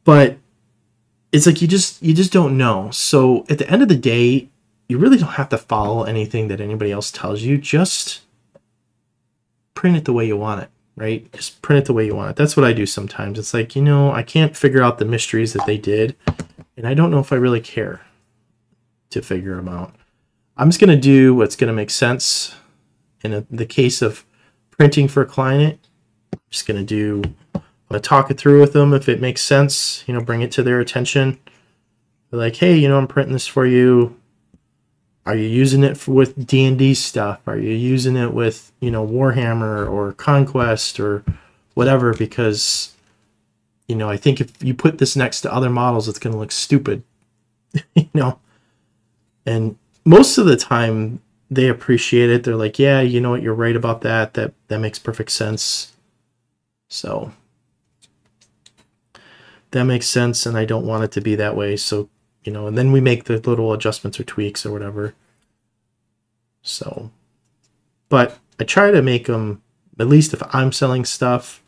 But it's like you just you just don't know. So at the end of the day, you really don't have to follow anything that anybody else tells you. Just print it the way you want it, right? Just print it the way you want it. That's what I do sometimes. It's like, you know, I can't figure out the mysteries that they did, and I don't know if I really care to figure them out. I'm just going to do what's going to make sense in a, the case of printing for a client, I'm just going to do, I'm going to talk it through with them if it makes sense, you know, bring it to their attention. They're like, hey, you know, I'm printing this for you. Are you using it for, with D&D stuff? Are you using it with, you know, Warhammer or Conquest or whatever? Because, you know, I think if you put this next to other models, it's going to look stupid, *laughs* you know? And most of the time, they appreciate it. They're like, yeah, you know what, you're right about that. That that makes perfect sense. So that makes sense, and I don't want it to be that way. So you know, and then we make the little adjustments or tweaks or whatever. So, but I try to make them at least if I'm selling stuff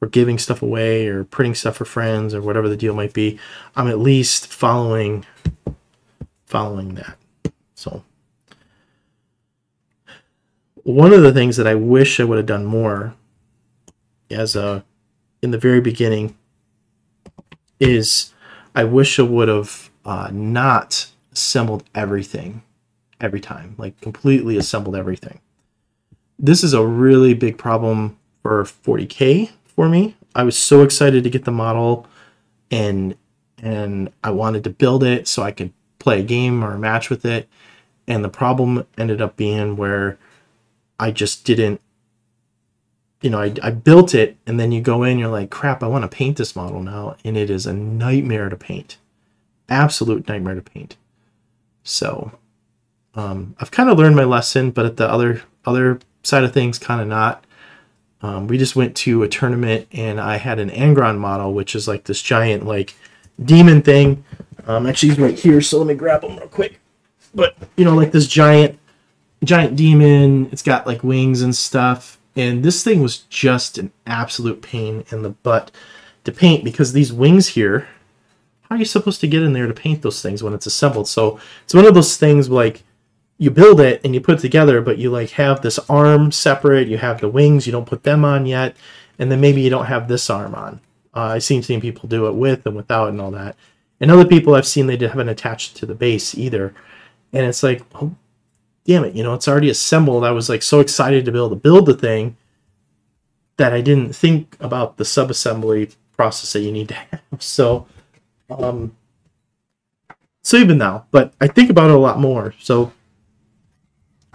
or giving stuff away or printing stuff for friends or whatever the deal might be, I'm at least following following that. So one of the things that I wish I would have done more as a in the very beginning is I wish I would have uh, not assembled everything every time, like completely assembled everything. This is a really big problem for 40K for me. I was so excited to get the model and and I wanted to build it so I could play a game or a match with it. And the problem ended up being where I just didn't you know, I, I built it and then you go in, you're like, crap, I want to paint this model now. And it is a nightmare to paint. Absolute nightmare to paint. So um, I've kind of learned my lesson, but at the other other side of things, kind of not. Um, we just went to a tournament and I had an Angron model, which is like this giant like demon thing. Um, actually, he's right here, so let me grab him real quick. But you know, like this giant giant demon. It's got like wings and stuff and this thing was just an absolute pain in the butt to paint because these wings here, how are you supposed to get in there to paint those things when it's assembled? So it's one of those things like you build it and you put it together, but you like have this arm separate, you have the wings, you don't put them on yet, and then maybe you don't have this arm on. Uh, I've seen, seen people do it with and without and all that. And other people I've seen they haven't attached to the base either. And it's like, oh, damn it, you know, it's already assembled. I was like so excited to be able to build the thing that I didn't think about the subassembly process that you need to *laughs* have. So, um, so even now, but I think about it a lot more. So,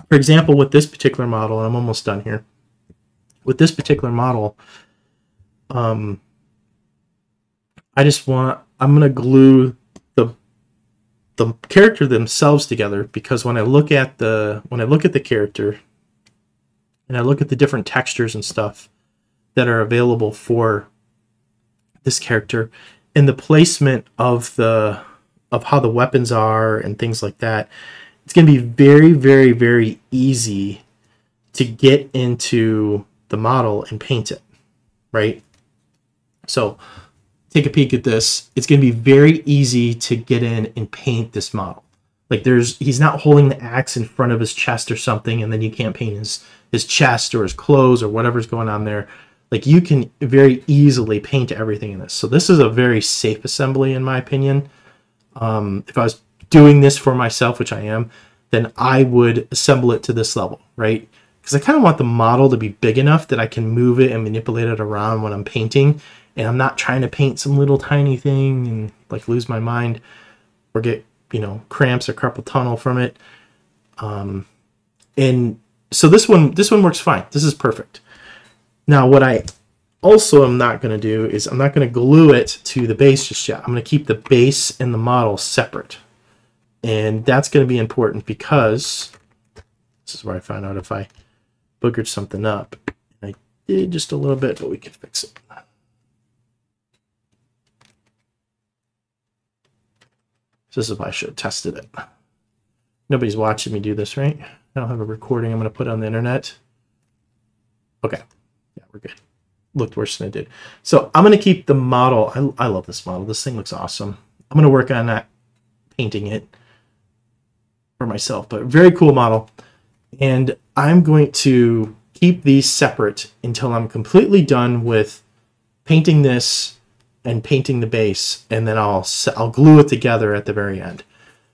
for example, with this particular model, and I'm almost done here. With this particular model, um, I just want I'm gonna glue the the character themselves together because when I look at the when I look at the character and I look at the different textures and stuff that are available for this character and the placement of the of how the weapons are and things like that it's going to be very very very easy to get into the model and paint it right so take a peek at this, it's going to be very easy to get in and paint this model. Like there's, he's not holding the axe in front of his chest or something, and then you can't paint his his chest or his clothes or whatever's going on there. Like you can very easily paint everything in this. So this is a very safe assembly in my opinion. Um, if I was doing this for myself, which I am, then I would assemble it to this level, right? Because I kind of want the model to be big enough that I can move it and manipulate it around when I'm painting and I'm not trying to paint some little tiny thing and like lose my mind or get you know cramps or carpal tunnel from it. Um, and so this one this one works fine. This is perfect. Now what I also am not going to do is I'm not going to glue it to the base just yet. I'm going to keep the base and the model separate. And that's going to be important because this is where I found out if I boogered something up. I did just a little bit, but we can fix it. This is why I should have tested it. Nobody's watching me do this, right? I don't have a recording I'm going to put on the internet. Okay. We're good. Looked worse than it did. So I'm going to keep the model. I, I love this model. This thing looks awesome. I'm going to work on that, painting it for myself, but very cool model. And I'm going to keep these separate until I'm completely done with painting this and painting the base, and then I'll I'll glue it together at the very end.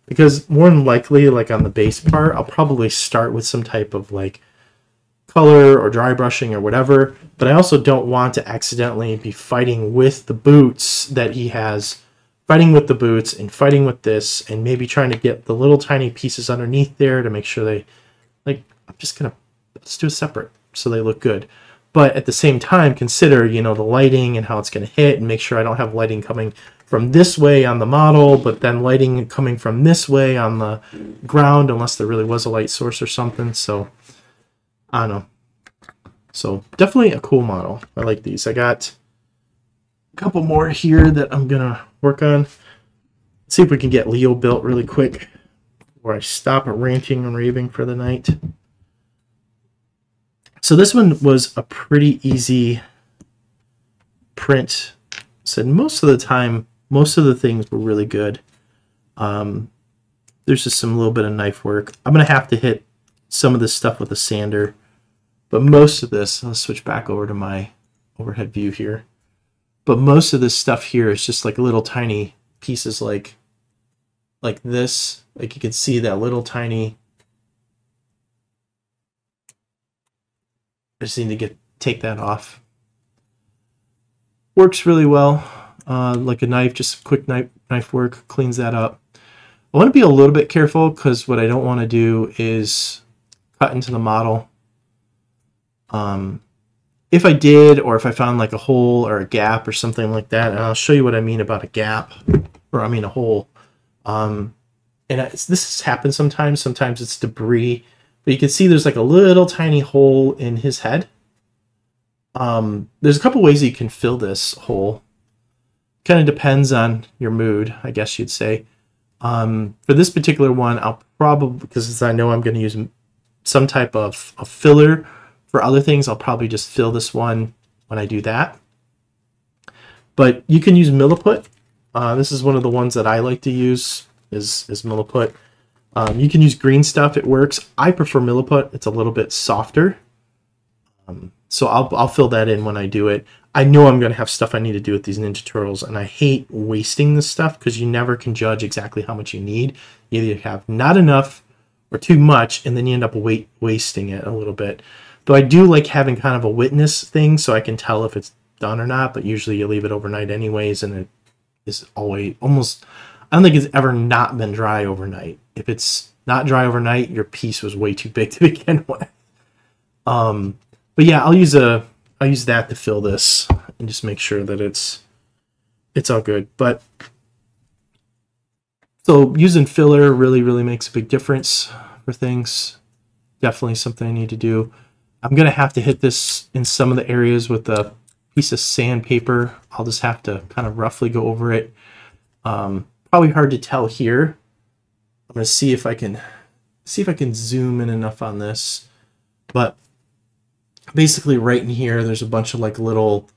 Because more than likely, like on the base part, I'll probably start with some type of like color or dry brushing or whatever. But I also don't want to accidentally be fighting with the boots that he has, fighting with the boots and fighting with this, and maybe trying to get the little tiny pieces underneath there to make sure they, like, I'm just gonna let's do it separate so they look good but at the same time consider you know the lighting and how it's going to hit and make sure I don't have lighting coming from this way on the model but then lighting coming from this way on the ground unless there really was a light source or something so I don't know so definitely a cool model I like these I got a couple more here that I'm gonna work on see if we can get Leo built really quick before I stop ranting and raving for the night so this one was a pretty easy print. So most of the time, most of the things were really good. Um, there's just some little bit of knife work. I'm to have to hit some of this stuff with a sander. But most of this, I'll switch back over to my overhead view here. But most of this stuff here is just like little tiny pieces like like this. Like you can see that little tiny I just need to get take that off. Works really well. Uh, like a knife, just quick knife knife work, cleans that up. I want to be a little bit careful because what I don't want to do is cut into the model um, if I did, or if I found like a hole or a gap or something like that, and I'll show you what I mean about a gap, or I mean a hole. Um, and this has happened sometimes. Sometimes it's debris, but you can see there's like a little tiny hole in his head. Um, there's a couple ways you can fill this hole. Kind of depends on your mood, I guess you'd say. Um, for this particular one, I'll probably, because I know I'm going to use some type of, a filler. For other things, I'll probably just fill this one when I do that. But you can use Milliput. Uh, this is one of the ones that I like to use is, is Milliput. Um, you can use green stuff. It works. I prefer Milliput. It's a little bit softer. Um, so I'll, I'll fill that in when I do it. I know I'm going to have stuff I need to do with these Ninja Turtles, and I hate wasting this stuff because you never can judge exactly how much you need. You either have not enough or too much, and then you end up wait, wasting it a little bit. Though I do like having kind of a witness thing so I can tell if it's done or not, but usually you leave it overnight anyways, and it is always almost, I don't think it's ever not been dry overnight. If it's not dry overnight, your piece was way too big *laughs* to begin with. Um, but yeah, I'll use a I'll use that to fill this and just make sure that it's it's all good. But so using filler really really makes a big difference for things. Definitely something I need to do. I'm gonna have to hit this in some of the areas with a piece of sandpaper. I'll just have to kind of roughly go over it. Um, probably hard to tell here. I'm gonna see if I can see if I can zoom in enough on this. But basically right in here, there's a bunch of like little,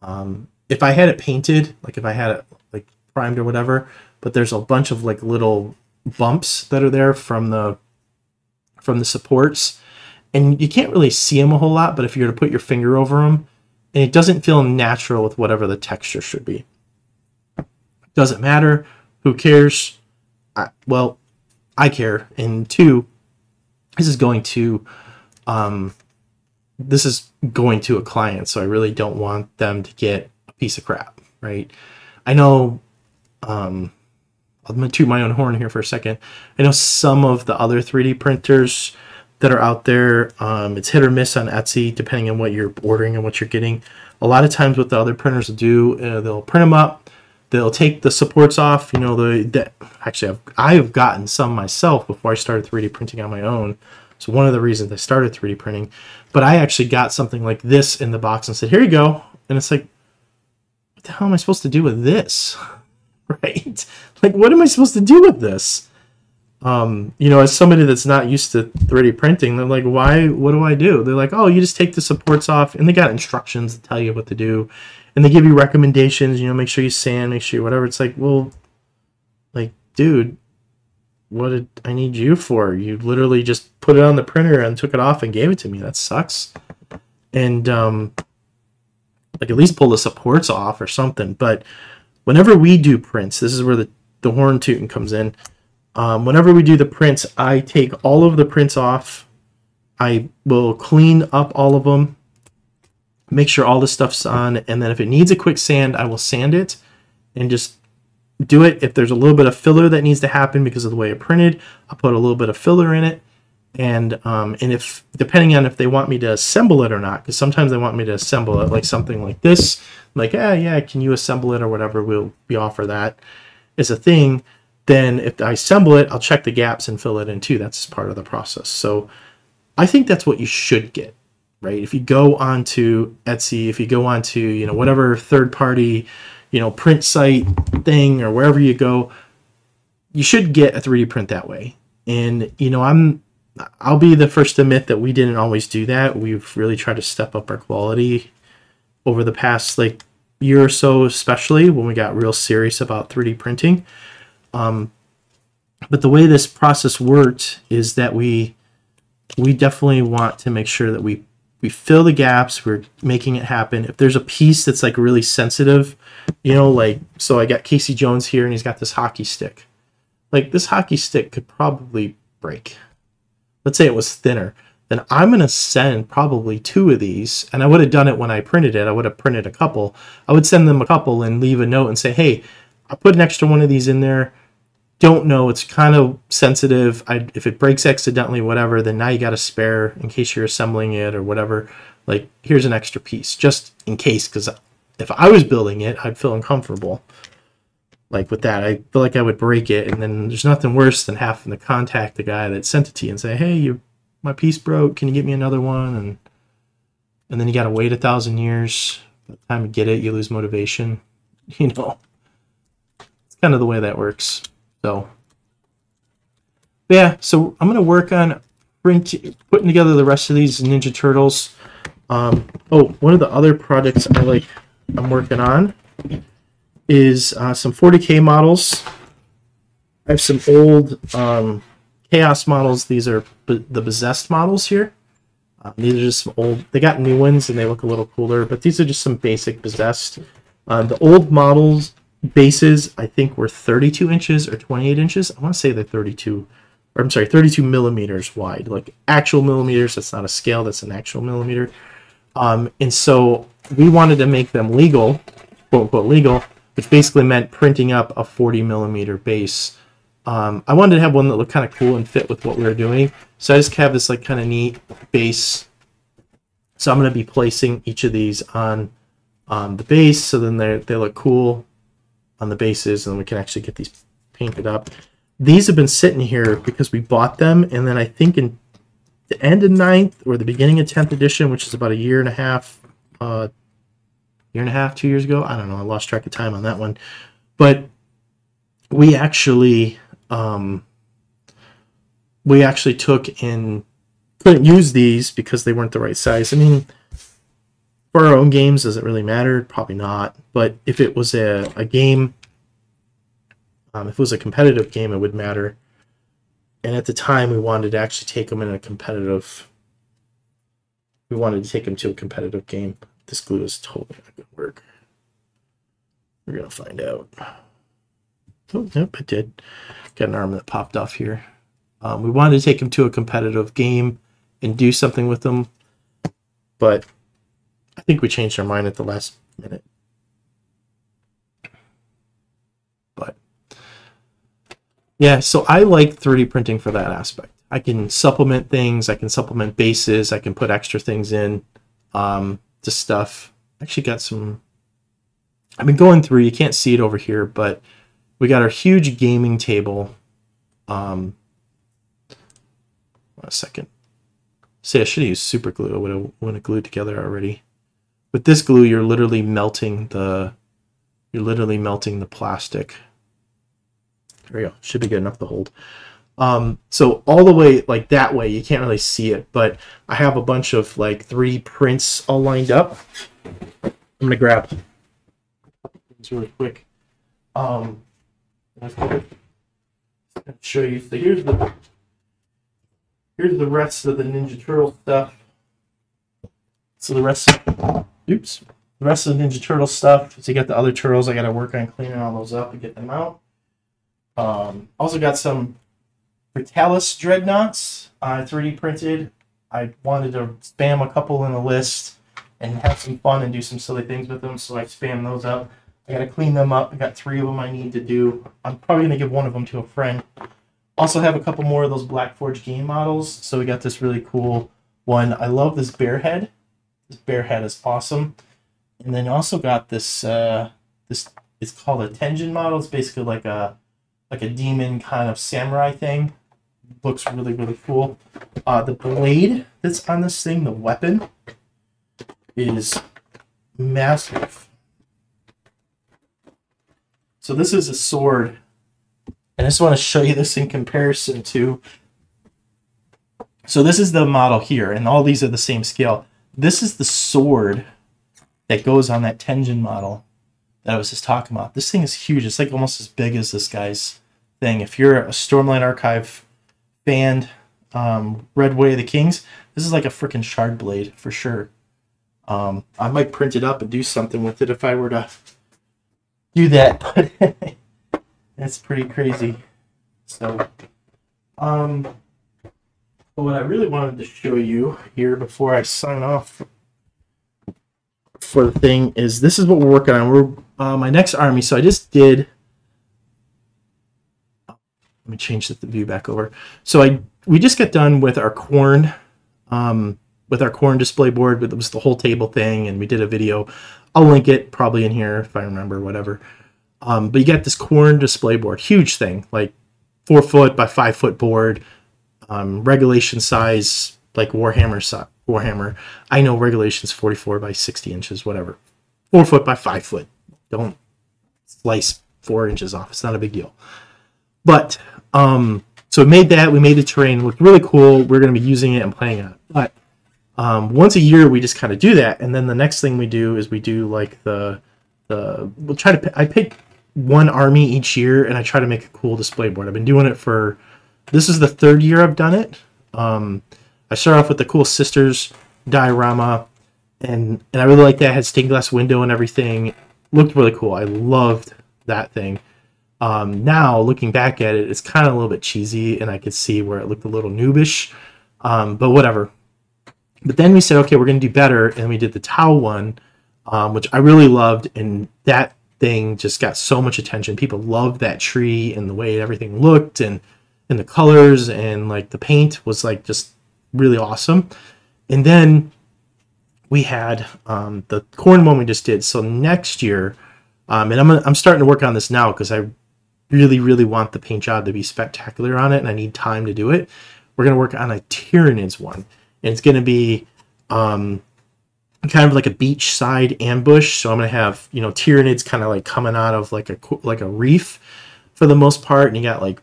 um, if I had it painted, like if I had it like primed or whatever, but there's a bunch of like little bumps that are there from the, from the supports and you can't really see them a whole lot, but if you were to put your finger over them, and it doesn't feel natural with whatever the texture should be. Doesn't matter. Who cares? I, well, I care. And two, this is going to um, this is going to a client, so I really don't want them to get a piece of crap, right? I know, um, I'm gonna toot my own horn here for a second. I know some of the other 3D printers that are out there, um, it's hit or miss on Etsy, depending on what you're ordering and what you're getting. A lot of times, what the other printers will do, uh, they'll print them up, they'll take the supports off. You know, the, the actually, I've, I've gotten some myself before I started 3D printing on my own. So one of the reasons I started 3D printing, but I actually got something like this in the box and said, "Here you go," and it's like, what the hell am I supposed to do with this? *laughs* right? Like, what am I supposed to do with this? Um, you know, as somebody that's not used to 3D printing, they're like, why? What do I do? They're like, oh, you just take the supports off, and they got instructions to tell you what to do, and they give you recommendations. You know, make sure you sand, make sure whatever. It's like, well, like, dude, what did I need you for? You literally just put it on the printer and took it off and gave it to me. That sucks. And um, like at least pull the supports off or something. But whenever we do prints, this is where the the horn tooting comes in. Um, whenever we do the prints, I take all of the prints off. I will clean up all of them, make sure all the stuff's on, and then if it needs a quick sand, I will sand it and just do it. If there's a little bit of filler that needs to happen because of the way it printed, I'll put a little bit of filler in it. And um, and if depending on if they want me to assemble it or not, because sometimes they want me to assemble it like something like this, like yeah yeah, can you assemble it or whatever? We'll we offer that as a thing. Then if I assemble it, I'll check the gaps and fill it in too. That's part of the process. So I think that's what you should get, right? If you go onto Etsy, if you go onto you know whatever third party you know, print site thing or wherever you go, you should get a 3D print that way. And, you know, I'm, I'll be the first to admit that we didn't always do that. We've really tried to step up our quality over the past like year or so, especially when we got real serious about 3D printing. Um, but the way this process worked is that we we definitely want to make sure that we we fill the gaps we're making it happen if there's a piece that's like really sensitive you know like so i got casey jones here and he's got this hockey stick like this hockey stick could probably break let's say it was thinner then I'm going to send probably two of these. And I would have done it when I printed it. I would have printed a couple. I would send them a couple and leave a note and say, hey, I put an extra one of these in there. Don't know. It's kind of sensitive. I, if it breaks accidentally, whatever, then now you got a spare in case you're assembling it or whatever. Like, here's an extra piece just in case, because if I was building it, I'd feel uncomfortable. Like with that, I feel like I would break it, and then there's nothing worse than having to contact the guy that sent it to you and say, "Hey, you my piece broke. Can you get me another one? And and then you got to wait a thousand years. By the time you get it, you lose motivation. *laughs* You know, kind of the way that works. So, yeah. So I'm gonna work on print putting together the rest of these Ninja Turtles. Um, oh, one of the other projects I like I'm working on is uh, some 40k models. I have some old um, chaos models. These are the possessed models here. Uh, these are just some old. They got new ones and they look a little cooler, but these are just some basic possessed. Uh, the old models bases I think were 32 inches or 28 inches. I want to say they're 32. Or I'm sorry, 32 millimeters wide, like actual millimeters. That's not a scale. That's an actual millimeter. Um, and so we wanted to make them legal, quote unquote legal, which basically meant printing up a 40 millimeter base um, I wanted to have one that looked kind of cool and fit with what we were doing. So I just have this like kind of neat base. So I'm going to be placing each of these on on the base so then they they look cool on the bases and we can actually get these painted up. These have been sitting here because we bought them and then I think in the end of ninth or the beginning of 10th edition, which is about a year and a half, uh, year and a half, two years ago. I don't know. I lost track of time on that one. But we actually um, we actually took and couldn't use these because they weren't the right size. I mean, for our own games, does it really matter? Probably not. But if it was a, a game, um, if it was a competitive game, it would matter. And at the time, we wanted to actually take them in a competitive. We wanted to take them to a competitive game. This glue is totally not going to work. We're going to find out. Oh, nope, it did. Got an arm that popped off here. Um, we wanted to take him to a competitive game and do something with him, but I think we changed our mind at the last minute. But yeah, so I like 3D printing for that aspect. I can supplement things, I can supplement bases, I can put extra things in um, to stuff. Actually, got some. I've been going through. You can't see it over here, but we got our huge gaming table. Um, a second. See, I should have used super glue. I would have, would have glued together already. With this glue, you're literally melting the, you're literally melting the plastic. There we go. Should be good enough to hold. Um, so all the way like that way, you can't really see it, but I have a bunch of like three prints all lined up. I'm gonna grab these really quick. Um, show you. So here's the here's the rest of the Ninja Turtle stuff. So the rest, of, oops, the rest of the Ninja Turtle stuff. to get the other turtles. I got to work on cleaning all those up and get them out. Um, also got some Brutalis dreadnoughts I uh, 3D printed. I wanted to spam a couple in the list and have some fun and do some silly things with them, so I spam those up. I gotta clean them up. I got three of them I need to do. I'm probably gonna give one of them to a friend. Also have a couple more of those Black Forge game models. So we got this really cool one. I love this bear head. This bear head is awesome. And then also got this uh, this it's called a Tenjin model. It's basically like a like a demon kind of samurai thing. Looks really really cool. Uh, the blade that's on this thing, the weapon, is massive. So this is a sword. And I just want to show you this in comparison to... So this is the model here, and all these are the same scale. This is the sword that goes on that Tenjin model that I was just talking about. This thing is huge. It's like almost as big as this guy's thing. If you're a Stormlight Archive fan, um, Read Way of the Kings, this is like a freaking shard blade for sure. Um, I might print it up and do something with it if I were to do that, *laughs* but that's pretty crazy. So, um, what I really wanted to show you here before I sign off for the thing is this is what we're working on. We're uh, my next army. So I just did. Let me change the view back over. So I we just got done with our Khorne, um, with our Khorne display board. It was the whole table thing, and we did a video. I'll link it probably in here if I remember, whatever. Um, but you got this Khorne display board, huge thing, like four foot by five foot board um, regulation size like Warhammer Warhammer. I know regulations 44 by 60 inches, whatever. Four foot by five foot. Don't slice four inches off. It's not a big deal. But um, so we made that. We made the terrain look really cool. We're going to be using it and playing it. But um, once a year, we just kind of do that, and then the next thing we do is we do like the the we'll try to. I pick one army each year, and I try to make a cool display board. I've been doing it for this is the third year I've done it. Um, I started off with the cool sisters diorama, and and I really like that. It had stained glass window and everything. Looked really cool. I loved that thing. Um, now looking back at it, it's kind of a little bit cheesy, and I could see where it looked a little noobish. Um, but whatever. But then we said, okay, we're going to do better, and we did the Tau one, um, which I really loved, and that thing just got so much attention. People loved that tree and the way everything looked, and and the colors and like the paint was like just really awesome. And then we had um, the Khorne one we just did. So next year, um, and I'm I'm starting to work on this now because I really really want the paint job to be spectacular on it, and I need time to do it. We're gonna work on a Tyranids one, and it's gonna be um, kind of like a beachside ambush. So I'm gonna have you know Tyranids kind of like coming out of like a like a reef for the most part, and you got like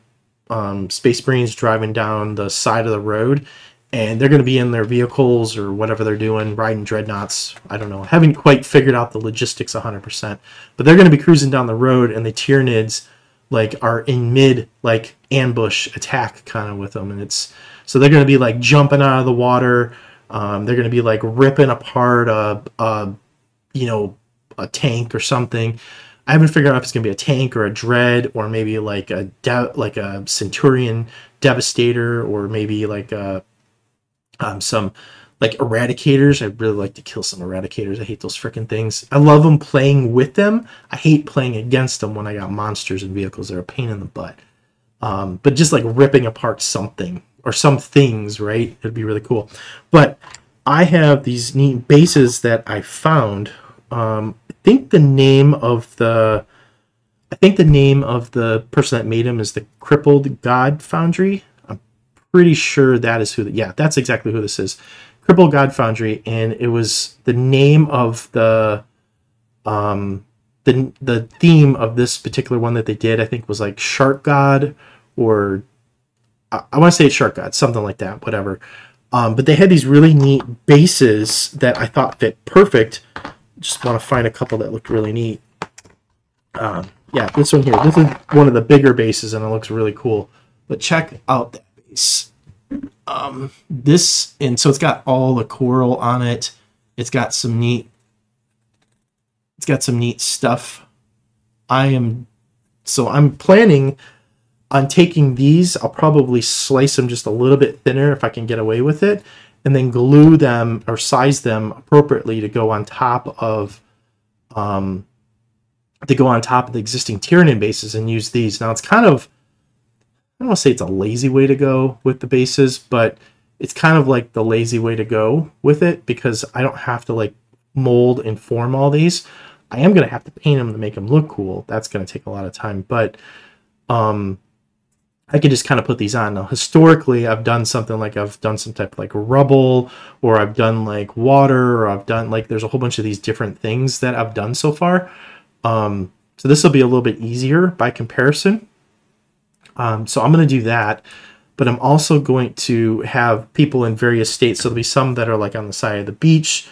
um, Space Marines driving down the side of the road, and they're going to be in their vehicles or whatever they're doing, riding dreadnoughts. I don't know. I haven't quite figured out the logistics 100%, but they're going to be cruising down the road, and the Tyranids like are in mid like ambush attack kind of with them, and it's so they're going to be like jumping out of the water. Um, they're going to be like ripping apart a, a you know a tank or something I haven't figured out if it's gonna be a tank or a dread or maybe like a like a Centurion Devastator or maybe like a um, some like eradicators. I'd really like to kill some eradicators. I hate those freaking things. I love them playing with them. I hate playing against them when I got monsters and vehicles. They're a pain in the butt. Um, but just like ripping apart something or some things, right? It'd be really cool. But I have these neat bases that I found. Um, think the name of the I think the name of the person that made him is the Crippled God Foundry. I'm pretty sure that is who. The, yeah, that's exactly who this is. Crippled God Foundry, and it was the name of the um the the theme of this particular one that they did. I think was like Shark God or I, I want to say Shark God, something like that. Whatever. Um, but they had these really neat bases that I thought fit perfect just want to find a couple that look really neat. Um, yeah, this one here. This is one of the bigger bases, and it looks really cool. But check out that base. Um, this and so it's got all the coral on it. It's got some neat. It's got some neat stuff. I am so I'm planning on taking these. I'll probably slice them just a little bit thinner if I can get away with it, and then glue them or size them appropriately to go on top of um, to go on top of the existing Tyranid bases and use these. Now it's kind of I don't want to say it's a lazy way to go with the bases, but it's kind of like the lazy way to go with it because I don't have to like mold and form all these. I am going to have to paint them to make them look cool. That's going to take a lot of time, but um, I could just kind of put these on. Now, historically, I've done something like I've done some type of like rubble, or I've done like water, or I've done like there's a whole bunch of these different things that I've done so far. Um, so this will be a little bit easier by comparison. Um, so I'm going to do that, but I'm also going to have people in various states. So there'll be some that are like on the side of the beach.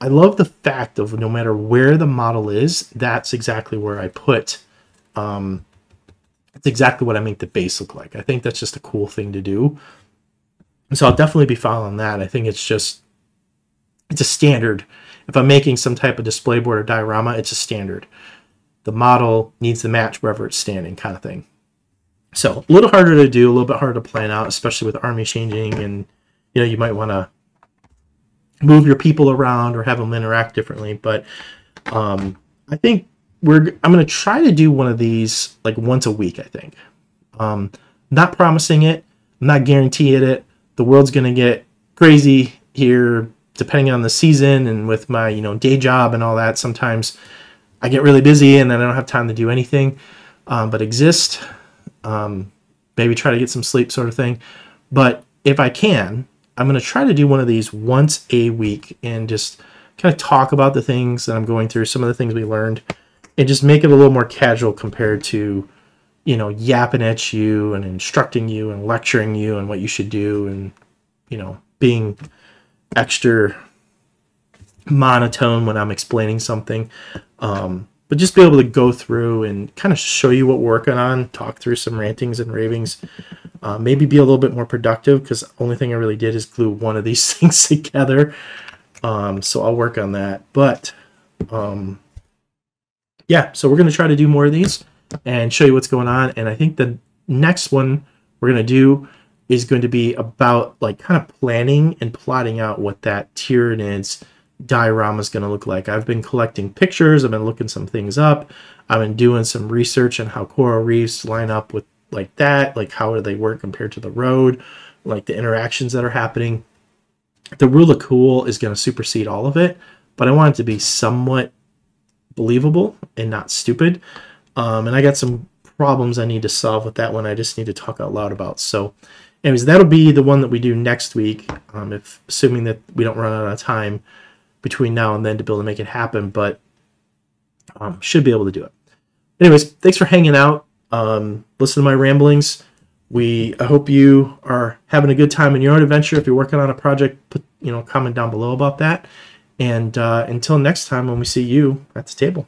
I love the fact of no matter where the model is, that's exactly where I put um, it's exactly what I make the base look like. I think that's just a cool thing to do. So I'll definitely be following that. I think it's just, it's a standard. If I'm making some type of display board or diorama, it's a standard. The model needs to match wherever it's standing kind of thing. So a little harder to do, a little bit harder to plan out, especially with army changing and you know you might want to move your people around or have them interact differently. But um, I think we're I'm gonna try to do one of these like once a week. I think. Um, not promising it. Not guaranteeing it. The world's gonna get crazy here, depending on the season and with my you know day job and all that. Sometimes I get really busy and then I don't have time to do anything um, but exist. Um, maybe try to get some sleep, sort of thing. But if I can, I'm going to try to do one of these once a week and just kind of talk about the things that I'm going through, some of the things we learned, and just make it a little more casual compared to, you know, yapping at you and instructing you and lecturing you and what you should do and, you know, being extra monotone when I'm explaining something. Um, but just be able to go through and kind of show you what we're working on, talk through some rantings and ravings, uh, maybe be a little bit more productive because only thing I really did is glue one of these *laughs* things together. Um, so I'll work on that. But um, yeah, so we're going to try to do more of these and show you what's going on. And I think the next one we're going to do is going to be about like kind of planning and plotting out what that Tyranids diorama is going to look like. I've been collecting pictures, I've been looking some things up, I've been doing some research on how coral reefs line up with like that, like how do they work compared to the road, like the interactions that are happening. The rule of cool is going to supersede all of it, but I want it to be somewhat believable and not stupid. Um, and I got some problems I need to solve with that one. I just need to talk out loud about. So, anyways, that'll be the one that we do next week. Um, if assuming that we don't run out of time between now and then to be able to make it happen, but um, should be able to do it. Anyways, thanks for hanging out. Um, listen to my ramblings. We I hope you are having a good time in your own adventure. If you're working on a project, put you know comment down below about that. And uh, until next time, when we see you at the table.